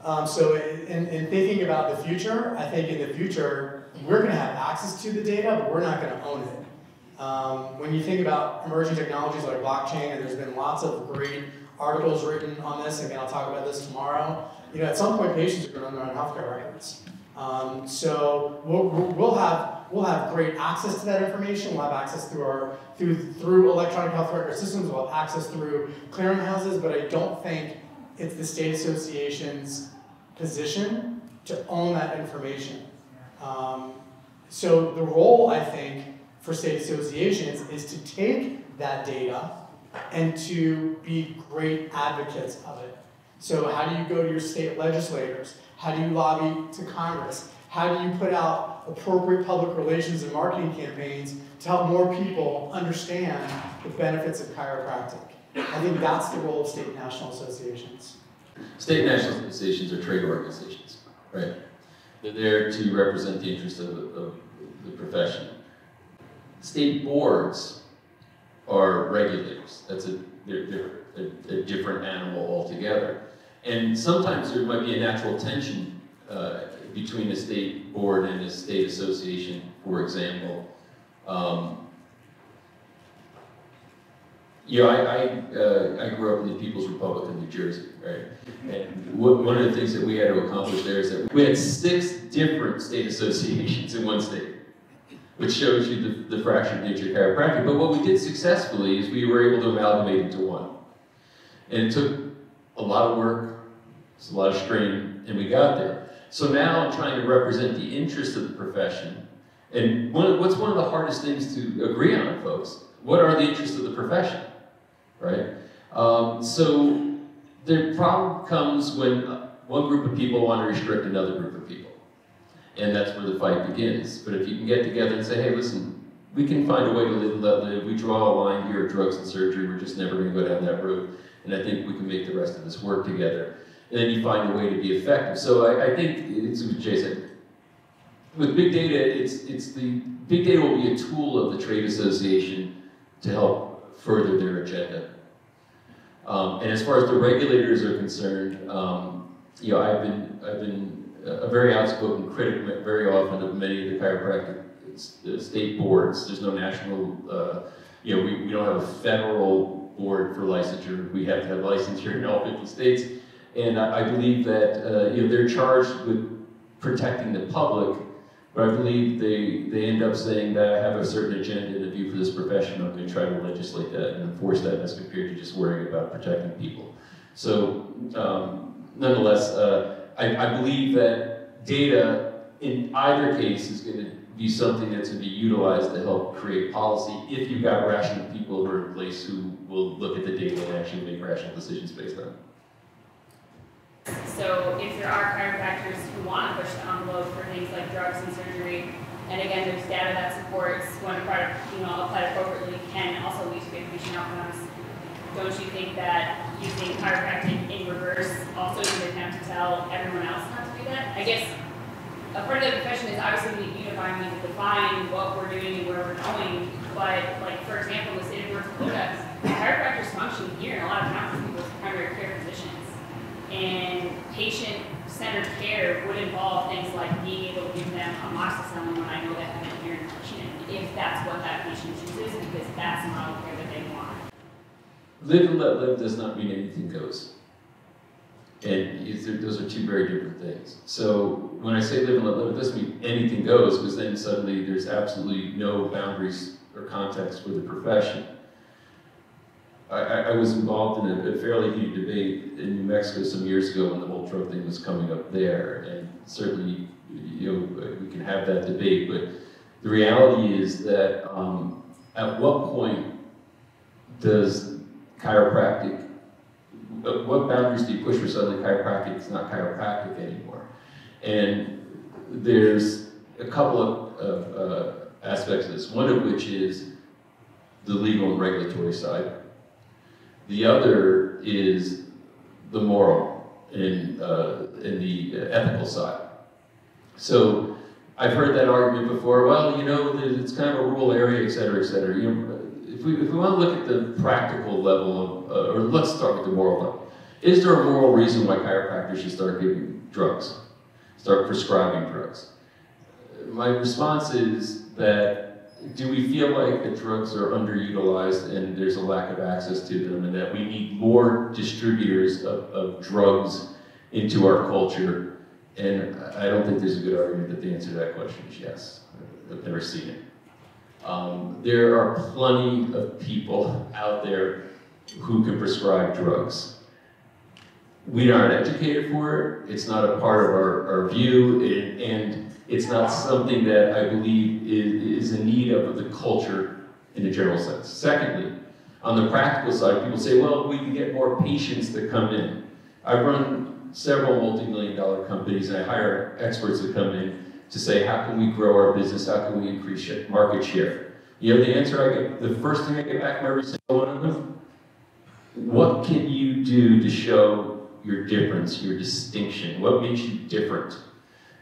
Um, so in, in thinking about the future, I think in the future, we're gonna have access to the data, but we're not gonna own it. Um, when you think about emerging technologies like blockchain, and there's been lots of great articles written on this, again, I'll talk about this tomorrow, you know, at some point, patients are gonna own their own healthcare records. Um, so we'll, we'll have, we'll have great access to that information, we'll have access through our, through, through electronic health record systems, we'll have access through clearinghouses, but I don't think it's the state associations position to own that information. Um, so the role, I think, for state associations is to take that data and to be great advocates of it. So how do you go to your state legislators? How do you lobby to Congress? How do you put out appropriate public relations and marketing campaigns to help more people understand the benefits of chiropractic? I think that's the role of state and national associations. State national associations are trade organizations, right? They're there to represent the interests of, of the profession. State boards are regulators. That's a, they're, they're a, a different animal altogether. And sometimes there might be a natural tension uh, between a state board and a state association, for example. Um, you know, I, I, uh, I grew up in the People's Republic of New Jersey, right? And one one of the things that we had to accomplish there is that we had six different state associations in one state, which shows you the, the fractured nature of chiropractic. But what we did successfully is we were able to amalgamate into one. And it took a lot of work, it's a lot of strain, and we got there. So now I'm trying to represent the interests of the profession. And one, what's one of the hardest things to agree on, folks? What are the interests of the profession? Right? Um, so the problem comes when uh, one group of people want to restrict another group of people. And that's where the fight begins. But if you can get together and say, hey, listen, we can find a way to live, live. We draw a line here drugs and surgery. We're just never going to go down that road. And I think we can make the rest of this work together. And then you find a way to be effective. So I, I think it's what Jay said. With big data, it's, it's the big data will be a tool of the trade association to help further their agenda. Um, and as far as the regulators are concerned, um, you know, I've been, I've been a very outspoken critic very often of many of the chiropractic state boards. There's no national, uh, you know, we, we don't have a federal board for licensure. We have to have licensure in all 50 states. And I, I believe that, uh, you know, they're charged with protecting the public but I believe they, they end up saying that I have a certain agenda and a view for this profession. I'm going to try to legislate that and enforce that as compared to just worrying about protecting people. So, um, nonetheless, uh, I, I believe that data in either case is gonna be something that's gonna be utilized to help create policy if you've got rational people who are in place who will look at the data and actually make rational decisions based on it. So if there are chiropractors who want to push the envelope for things like drugs and surgery, and again, there's data that supports when a product, you know, applied appropriately can also lead to good patient outcomes. Don't you think that using chiropractic in reverse also an attempt to tell everyone else not to do that? I guess a part of the profession is obviously we need unifying, we need to define what we're doing and where we're going. But like, for example, in the state of North Dakota, chiropractors function here in a lot of as people's primary care. And patient-centered care would involve things like being able to give them amoxicillin when I know they have an ear infection, if that's what that patient chooses, because that's the model care that they want. Live and let live does not mean anything goes. And those are two very different things. So when I say live and let live, it doesn't mean anything goes, because then suddenly there's absolutely no boundaries or context for the profession. I, I, was involved in a, a fairly heated debate in New Mexico some years ago when the whole drug thing was coming up there, and certainly, you know, we can have that debate, but the reality is that, um, at what point does chiropractic, uh, what boundaries do you push for suddenly chiropractic is not chiropractic anymore? And there's a couple of, of uh, aspects of this, one of which is the legal and regulatory side. The other is the moral and, uh, and the ethical side. So I've heard that argument before, well, you know, it's kind of a rural area, et cetera, et cetera. You know, if we, if we want to look at the practical level of, uh, or let's start with the moral level. Is there a moral reason why chiropractors should start giving drugs, start prescribing drugs? My response is that do we feel like the drugs are underutilized and there's a lack of access to them and that we need more distributors of, of drugs into our culture? And I don't think there's a good argument that the answer to that question is yes. I've never seen it. Um, there are plenty of people out there who can prescribe drugs. We aren't educated for it. It's not a part of our, our view, and, and it's not something that I believe is, is in need of the culture in a general sense. Secondly, on the practical side, people say, well, we can get more patients that come in. I run several multi-million dollar companies and I hire experts that come in to say, how can we grow our business? How can we increase market share? You know, the answer I get, the first thing I get back from every single one of them, what can you do to show your difference, your distinction? What makes you different?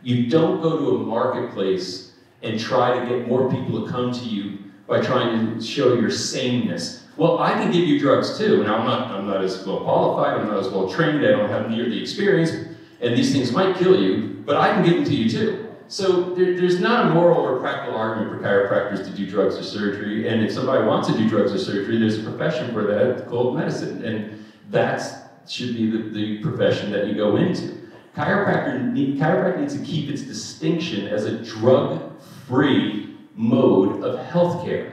You don't go to a marketplace and try to get more people to come to you by trying to show your sameness. Well, I can give you drugs too. Now, I'm not, I'm not as well qualified, I'm not as well trained, I don't have near the experience, and these things might kill you, but I can give them to you too. So there, there's not a moral or practical argument for chiropractors to do drugs or surgery, and if somebody wants to do drugs or surgery, there's a profession for that called medicine, and that should be the, the profession that you go into. Chiropractor need, chiropractic needs to keep its distinction as a drug-free mode of healthcare.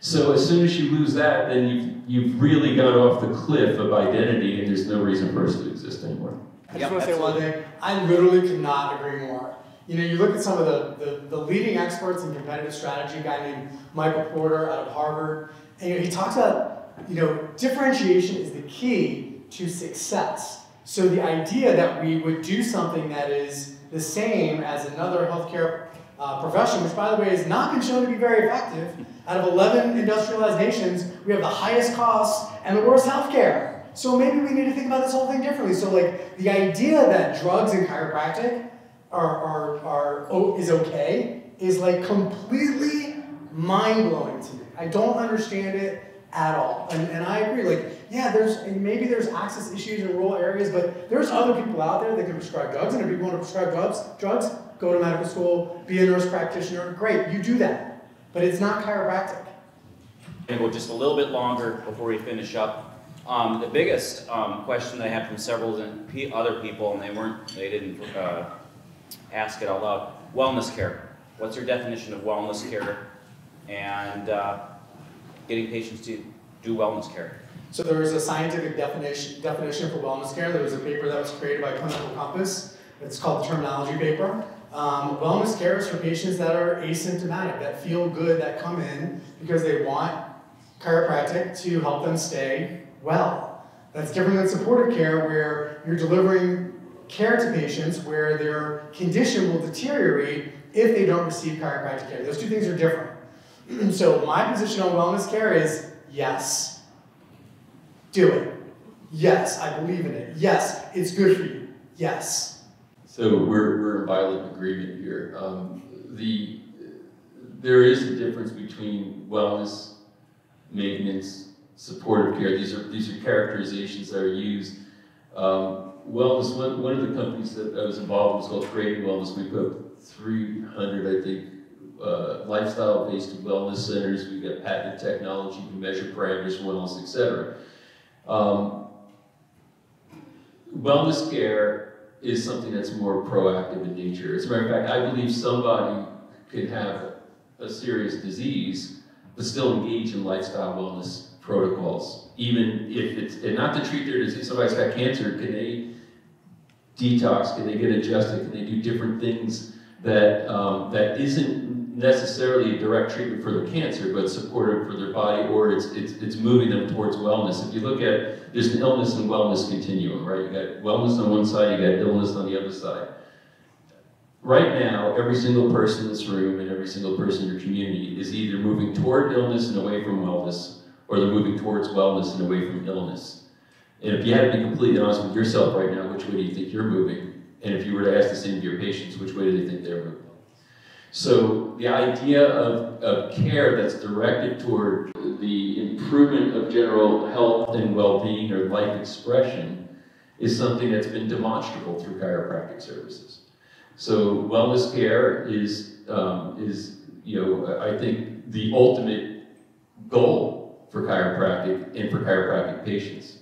So as soon as you lose that, then you've, you've really gone off the cliff of identity, and there's no reason for us to exist anymore. I just want to say one thing. I literally could not agree more. You know, you look at some of the, the, the leading experts in competitive strategy, a guy named Michael Porter out of Harvard, and you know, he talks about, you know, differentiation is the key to success. So the idea that we would do something that is the same as another healthcare uh, profession, which by the way has not been shown to be very effective, out of 11 industrialized nations, we have the highest costs and the worst healthcare. So maybe we need to think about this whole thing differently. So like the idea that drugs and chiropractic are, are, are oh, is okay is like completely mind blowing to me. I don't understand it at all. And, and I agree, like, yeah, there's maybe there's access issues in rural areas, but there's other people out there that can prescribe drugs, and if you want to prescribe drugs, drugs, go to medical school, be a nurse practitioner, great, you do that. But it's not chiropractic. And go just a little bit longer before we finish up. Um, the biggest um, question that I had from several other people, and they weren't, they didn't uh, ask it out loud. Wellness care. What's your definition of wellness care? And uh, getting patients to do wellness care. So there is a scientific definition, definition for wellness care. There was a paper that was created by Clinical Compass It's called the terminology paper. Um, wellness care is for patients that are asymptomatic, that feel good, that come in because they want chiropractic to help them stay well. That's different than supportive care where you're delivering care to patients where their condition will deteriorate if they don't receive chiropractic care. Those two things are different. (clears throat) so my position on wellness care is yes. Do it. Yes, I believe in it. Yes, it's good for you. Yes. So we're, we're in violent agreement here. Um, the, there is a difference between wellness, maintenance, supportive care. These are, these are characterizations that are used. Um, wellness, one, one of the companies that I was involved with was called Creating Wellness. We put 300, I think, uh, lifestyle-based wellness centers. We've got patented technology to measure parameters, wellness, et cetera. Um, wellness care is something that's more proactive in nature. As a matter of fact, I believe somebody could have a serious disease, but still engage in lifestyle wellness protocols. Even if it's, and not to treat their disease, somebody's got cancer, can they detox, can they get adjusted, can they do different things that, um, that isn't necessarily a direct treatment for their cancer, but supportive for their body, or it's, it's, it's moving them towards wellness. If you look at, there's an illness and wellness continuum, right? You got wellness on one side, you got illness on the other side. Right now, every single person in this room and every single person in your community is either moving toward illness and away from wellness, or they're moving towards wellness and away from illness. And if you had to be completely honest with yourself right now, which way do you think you're moving? And if you were to ask the same to your patients, which way do they think they're moving? So the idea of, of care that's directed toward the improvement of general health and well-being or life expression is something that's been demonstrable through chiropractic services. So wellness care is, um, is you know, I think the ultimate goal for chiropractic and for chiropractic patients.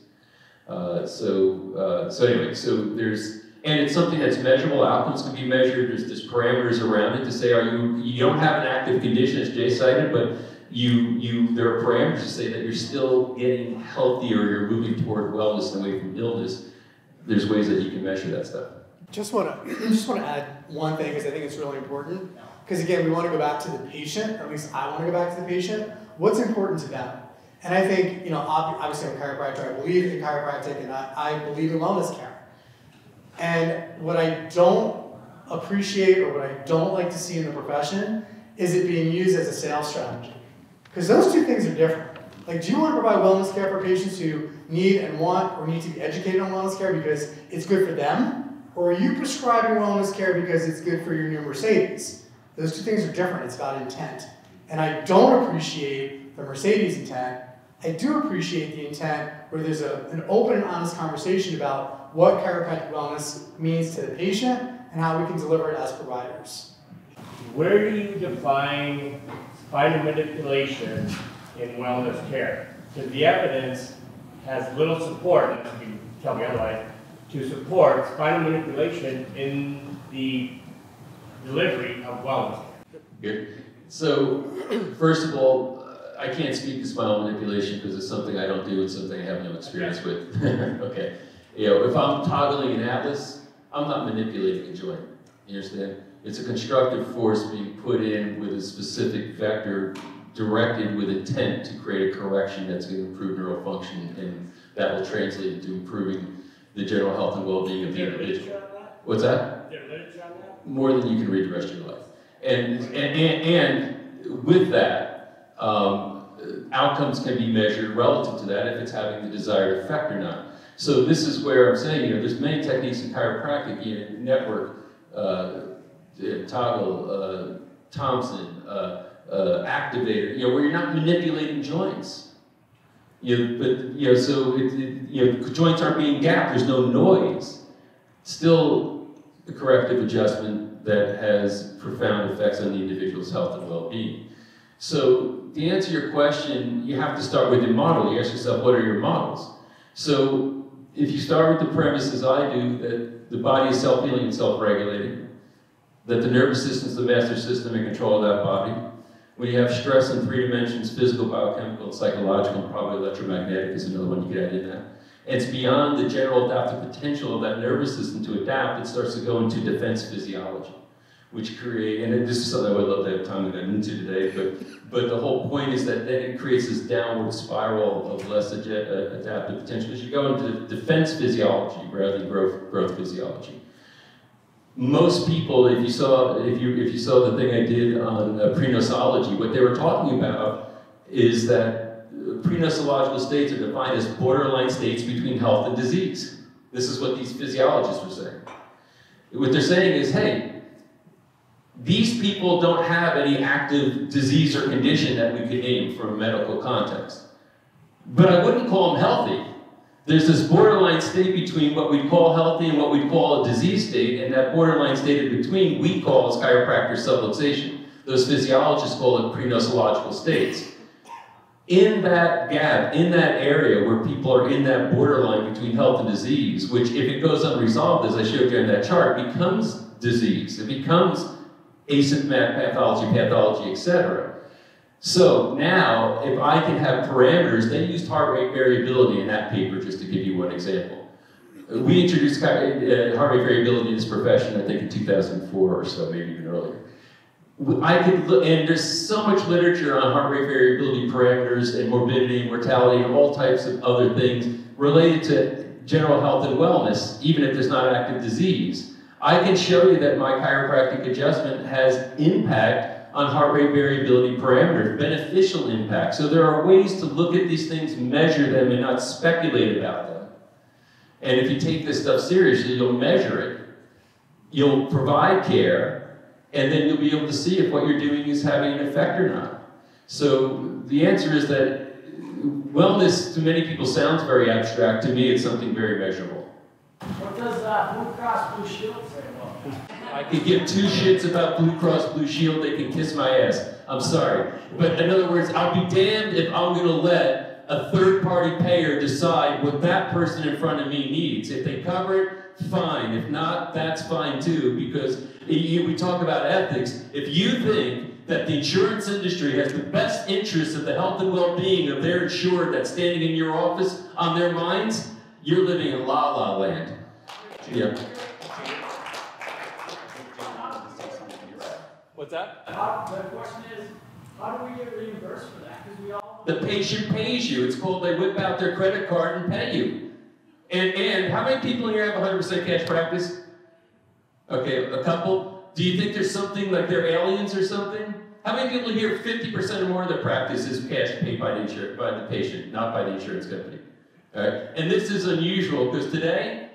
Uh, so, uh, so anyway, so there's and it's something that's measurable. Outcomes can be measured. There's, there's parameters around it to say, are you you don't have an active condition, as Jay cited, but you you there are parameters to say that you're still getting healthier. You're moving toward wellness and away from illness. There's ways that you can measure that stuff. Just want (clears throat) to just want to add one thing because I think it's really important. Because again, we want to go back to the patient, or at least I want to go back to the patient. What's important to them? And I think, you know, obviously I'm a chiropractor. I believe in chiropractic, and I, I believe in wellness care. And what I don't appreciate or what I don't like to see in the profession is it being used as a sales strategy. Because those two things are different. Like, do you want to provide wellness care for patients who need and want or need to be educated on wellness care because it's good for them? Or are you prescribing wellness care because it's good for your new Mercedes? Those two things are different. It's about intent. And I don't appreciate the Mercedes intent. I do appreciate the intent where there's a, an open and honest conversation about what chiropractic wellness means to the patient and how we can deliver it as providers. Where do you define spinal manipulation in wellness care? Because the evidence has little support, and you can tell me otherwise, to support spinal manipulation in the delivery of wellness. Good. So, first of all, I can't speak to spinal manipulation because it's something I don't do and something I have no experience with. (laughs) okay. You know, if I'm toggling an atlas, I'm not manipulating a joint. You understand? It's a constructive force being put in with a specific vector directed with intent to create a correction that's going to improve neural function and that will translate into improving the general health and well-being of the individual. What's that? More than you can read the rest of your life. And, and, and, and with that, um, outcomes can be measured relative to that if it's having the desired effect or not. So this is where I'm saying, you know, there's many techniques in chiropractic, you know, network, uh, toggle, uh, Thompson, uh, uh, activator, you know, where you're not manipulating joints. You know, but, you know, so, it, it, you know, joints aren't being gapped, there's no noise. Still a corrective adjustment that has profound effects on the individual's health and well-being. So to answer your question, you have to start with your model. You ask yourself, what are your models? So if you start with the premise, as I do, that the body is self-healing and self-regulating, that the nervous system is the master system in control of that body, when you have stress in three dimensions, physical, biochemical, and psychological, and probably electromagnetic is another one you could add in that. It's beyond the general adaptive potential of that nervous system to adapt. It starts to go into defense physiology, which create, and this is something I would love to have time to get into today, but, but the whole point is that then it creates this downward spiral of less uh, adaptive potential as you go into defense physiology rather than growth, growth physiology. Most people, if you saw, if you, if you saw the thing I did on uh, pre-nosology, what they were talking about is that pre-nosological states are defined as borderline states between health and disease. This is what these physiologists were saying. What they're saying is, hey, these people don't have any active disease or condition that we could name from a medical context. But I wouldn't call them healthy. There's this borderline state between what we call healthy and what we call a disease state, and that borderline state in between we call as chiropractor subluxation. Those physiologists call it pre-nosological states in that gap, in that area where people are in that borderline between health and disease, which if it goes unresolved, as I showed you in that chart, becomes disease. It becomes asymptomatic pathology, pathology, etc. So now, if I can have parameters, they used heart rate variability in that paper, just to give you one example. We introduced uh, heart rate variability in this profession, I think in 2004 or so, maybe even earlier. I could look, and there's so much literature on heart rate variability parameters and morbidity and mortality and all types of other things related to general health and wellness, even if there's not active disease. I can show you that my chiropractic adjustment has impact on heart rate variability parameters, beneficial impact. So there are ways to look at these things, measure them, and not speculate about them. And if you take this stuff seriously, you'll measure it. You'll provide care, and then you'll be able to see if what you're doing is having an effect or not. So the answer is that wellness to many people sounds very abstract. To me, it's something very measurable. What does uh, Blue Cross Blue Shield say about? I could give two shits about Blue Cross Blue Shield. They can kiss my ass. I'm sorry. But in other words, I'll be damned if I'm going to let a third party payer decide what that person in front of me needs. If they cover it, fine. If not, that's fine too, because we talk about ethics. If you think that the insurance industry has the best interest of the health and well-being of their insured that's standing in your office on their minds, you're living in la la land. Yeah. What's that? How, the question is, how do we get reimbursed for that? Because we all. The patient pays you. It's called they whip out their credit card and pay you. And, and how many people in here have 100% cash practice? Okay, a couple. Do you think there's something like they're aliens or something? How many people here 50% or more of their practice is cash paid by the, insur- by the patient, not by the insurance company? Right? And this is unusual because today,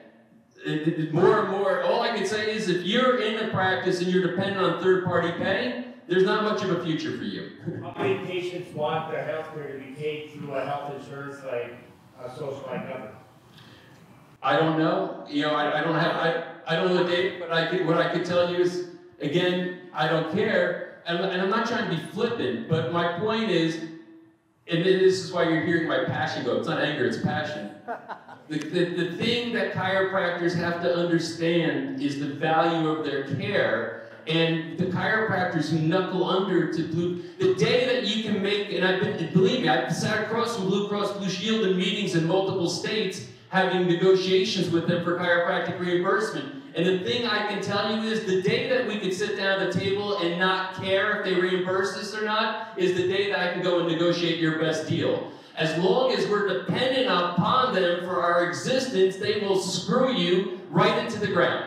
it, it, more and more, all I can say is if you're in a practice and you're dependent on third party pay, there's not much of a future for you. (laughs) How many patients want their health care to be paid through a health insurance like a social government? I don't know. You know, I, I don't have, I, I don't know the date, but I could, what I could tell you is, again, I don't care. And, and I'm not trying to be flippant, but my point is, and this is why you're hearing my passion go. It's not anger, it's passion. (laughs) The, the, the thing that chiropractors have to understand is the value of their care. And the chiropractors who knuckle under to Blue, the day that you can make, and I've been, believe me, I've sat across from Blue Cross Blue Shield in meetings in multiple states, having negotiations with them for chiropractic reimbursement. And the thing I can tell you is the day that we could sit down at the table and not care if they reimburse this or not is the day that I can go and negotiate your best deal. As long as we're dependent upon them for our existence, they will screw you right into the ground.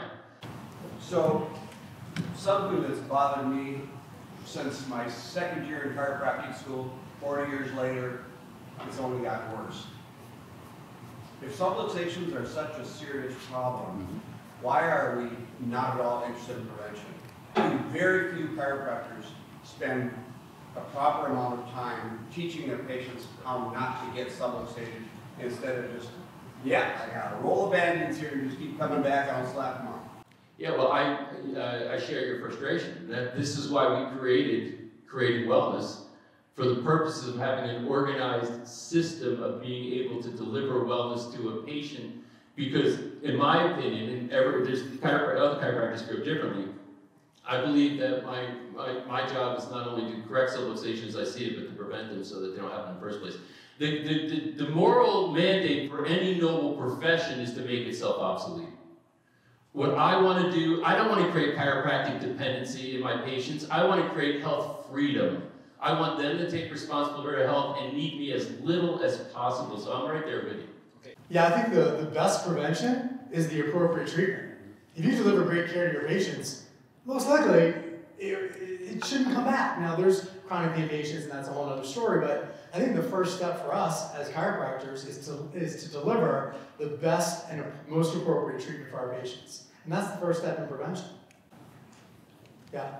So, something that's bothered me since my second year in chiropractic school, 40 years later, it's only gotten worse. If subluxations are such a serious problem, mm-hmm. Why are we not at all interested in prevention? Very few chiropractors spend a proper amount of time teaching their patients how not to get subluxated instead of just, yeah, I got a roll of band-aids here, and just keep coming back, and I'll slap them on. Yeah, well, I, uh, I share your frustration. That this is why we created Creating Wellness for the purpose of having an organized system of being able to deliver wellness to a patient. Because, in my opinion, and ever, there's chiropr- other chiropractors feel differently. I believe that my, my, my job is not only to correct subluxation as I see it, but to prevent them so that they don't happen in the first place. The, the, the, the moral mandate for any noble profession is to make itself obsolete. What I want to do, I don't want to create chiropractic dependency in my patients. I want to create health freedom. I want them to take responsibility for their health and need me as little as possible. So I'm right there with you. Yeah, I think the, the best prevention is the appropriate treatment. If you deliver great care to your patients, most likely it, it shouldn't come back. Now, there's chronic pain patients, and that's a whole other story, but I think the first step for us as chiropractors is to, is to deliver the best and most appropriate treatment for our patients. And that's the first step in prevention. Yeah?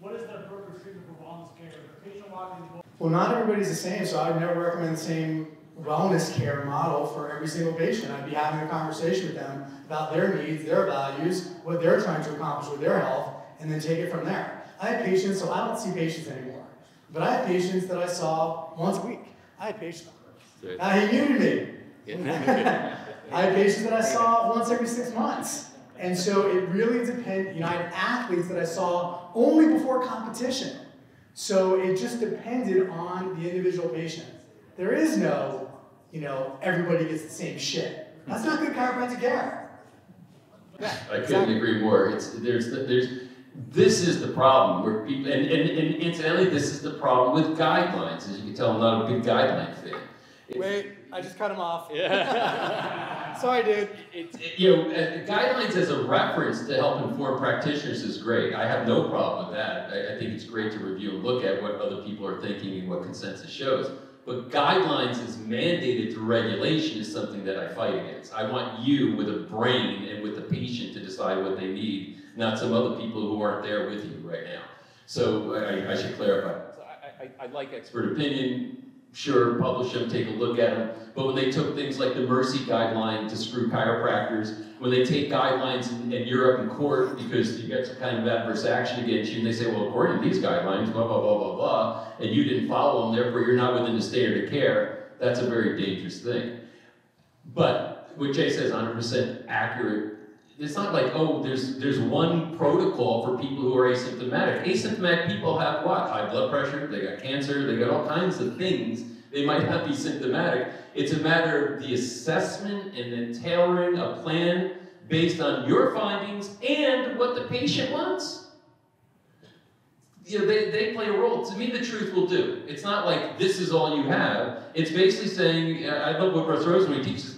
What is the appropriate treatment for wellness care? Patient walking Well, not everybody's the same, so I would never recommend the same wellness care model for every single patient. I'd be having a conversation with them about their needs, their values, what they're trying to accomplish with their health, and then take it from there. I have patients, so I don't see patients anymore, but I have patients that I saw once a week. I had patients. He muted me. I have (laughs) patients that I saw once every six months. And so it really depends. You know, I had athletes that I saw only before competition. So it just depended on the individual patient. There is no, you know, everybody gets the same shit. That's not good chiropractic care. Yeah, I couldn't agree more. It's there's there's this is the problem where people and, and, and incidentally this is the problem with guidelines. As you can tell, I'm not a big guideline fan. Wait, I just cut him off. Yeah. (laughs) Sorry, dude. It's, it, you know, uh, guidelines as a reference to help inform practitioners is great. I have no problem with that. I, I think it's great to review and look at what other people are thinking and what consensus shows. But guidelines as mandated through regulation is something that I fight against. I want you with a brain and with the patient to decide what they need, not some other people who aren't there with you right now. So I, I should clarify. So I, I, I like expert opinion, sure, publish them, take a look at them. But when they took things like the Mercy guideline to screw chiropractors, when they take guidelines in, and you're in court because you get some kind of adverse action against you, and they say, well, according to these guidelines, blah, blah, blah, blah, blah, and you didn't follow them, therefore you're not within the standard of care, that's a very dangerous thing. But what Jay says 100% accurate it's not like, oh, there's, there's one protocol for people who are asymptomatic. Asymptomatic people have what? High blood pressure, they got cancer, they got all kinds of things. They might not be symptomatic. It's a matter of the assessment and then tailoring a plan based on your findings and what the patient wants. You know, they, they play a role. To me, the truth will do. It's not like this is all you have. It's basically saying, I love what Russ Rosemary teaches,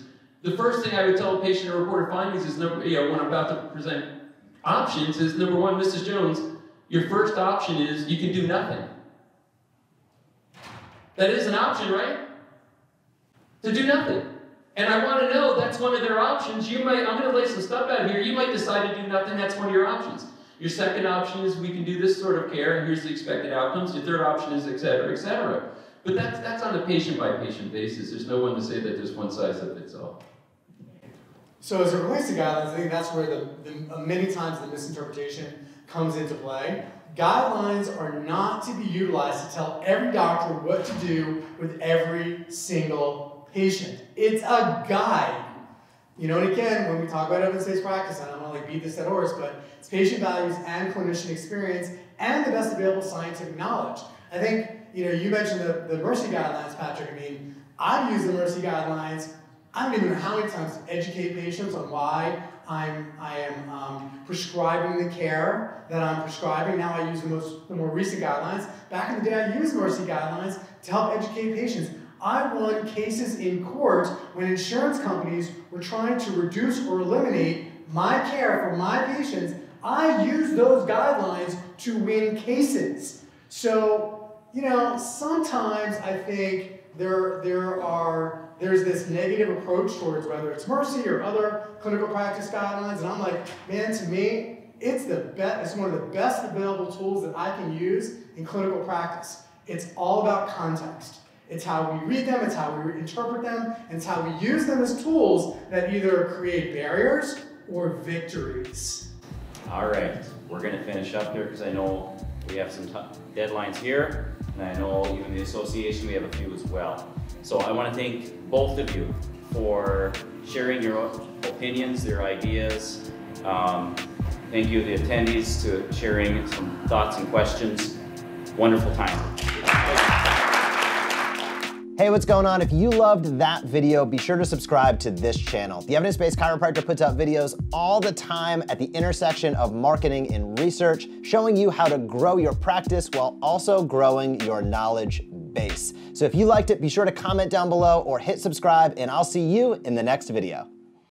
the first thing I would tell a patient to report findings is number, you know, when I'm about to present options is number one, Mrs. Jones, your first option is you can do nothing. That is an option, right? To do nothing. And I want to know that's one of their options. You might, I'm going to lay some stuff out here. You might decide to do nothing. That's one of your options. Your second option is we can do this sort of care, and here's the expected outcomes. Your third option is et cetera, et cetera. But that's, that's on a patient by patient basis. There's no one to say that there's one size that fits all. So as it relates to guidelines, I think that's where the, the uh, many times the misinterpretation comes into play. Guidelines are not to be utilized to tell every doctor what to do with every single patient. It's a guide. You know, and again, when we talk about evidence-based practice, I don't want to like beat this dead horse, but it's patient values and clinician experience and the best available scientific knowledge. I think, you know, you mentioned the, the Mercy guidelines, Patrick. I mean, I've used the Mercy guidelines I don't even know how many times educate patients on why I'm, I am um, prescribing the care that I'm prescribing. Now I use the, most, the more recent guidelines. Back in the day, I used Mercy guidelines to help educate patients. I won cases in court when insurance companies were trying to reduce or eliminate my care for my patients. I used those guidelines to win cases. So, you know, sometimes I think there, there are there's this negative approach towards whether it's Mercy or other clinical practice guidelines, and I'm like, man, to me, it's the best, it's one of the best available tools that I can use in clinical practice. It's all about context. It's how we read them, it's how we interpret them, and it's how we use them as tools that either create barriers or victories. All right, we're going to finish up here because I know we have some deadlines here, and I know even the association, we have a few as well. So I want to thank both of you for sharing your opinions, your ideas. Um, thank you, the attendees, to sharing some thoughts and questions. Wonderful time. Hey, what's going on? If you loved that video, be sure to subscribe to this channel. The Evidence Based Chiropractor puts out videos all the time at the intersection of marketing and research, showing you how to grow your practice while also growing your knowledge base. So if you liked it, be sure to comment down below or hit subscribe, and I'll see you in the next video.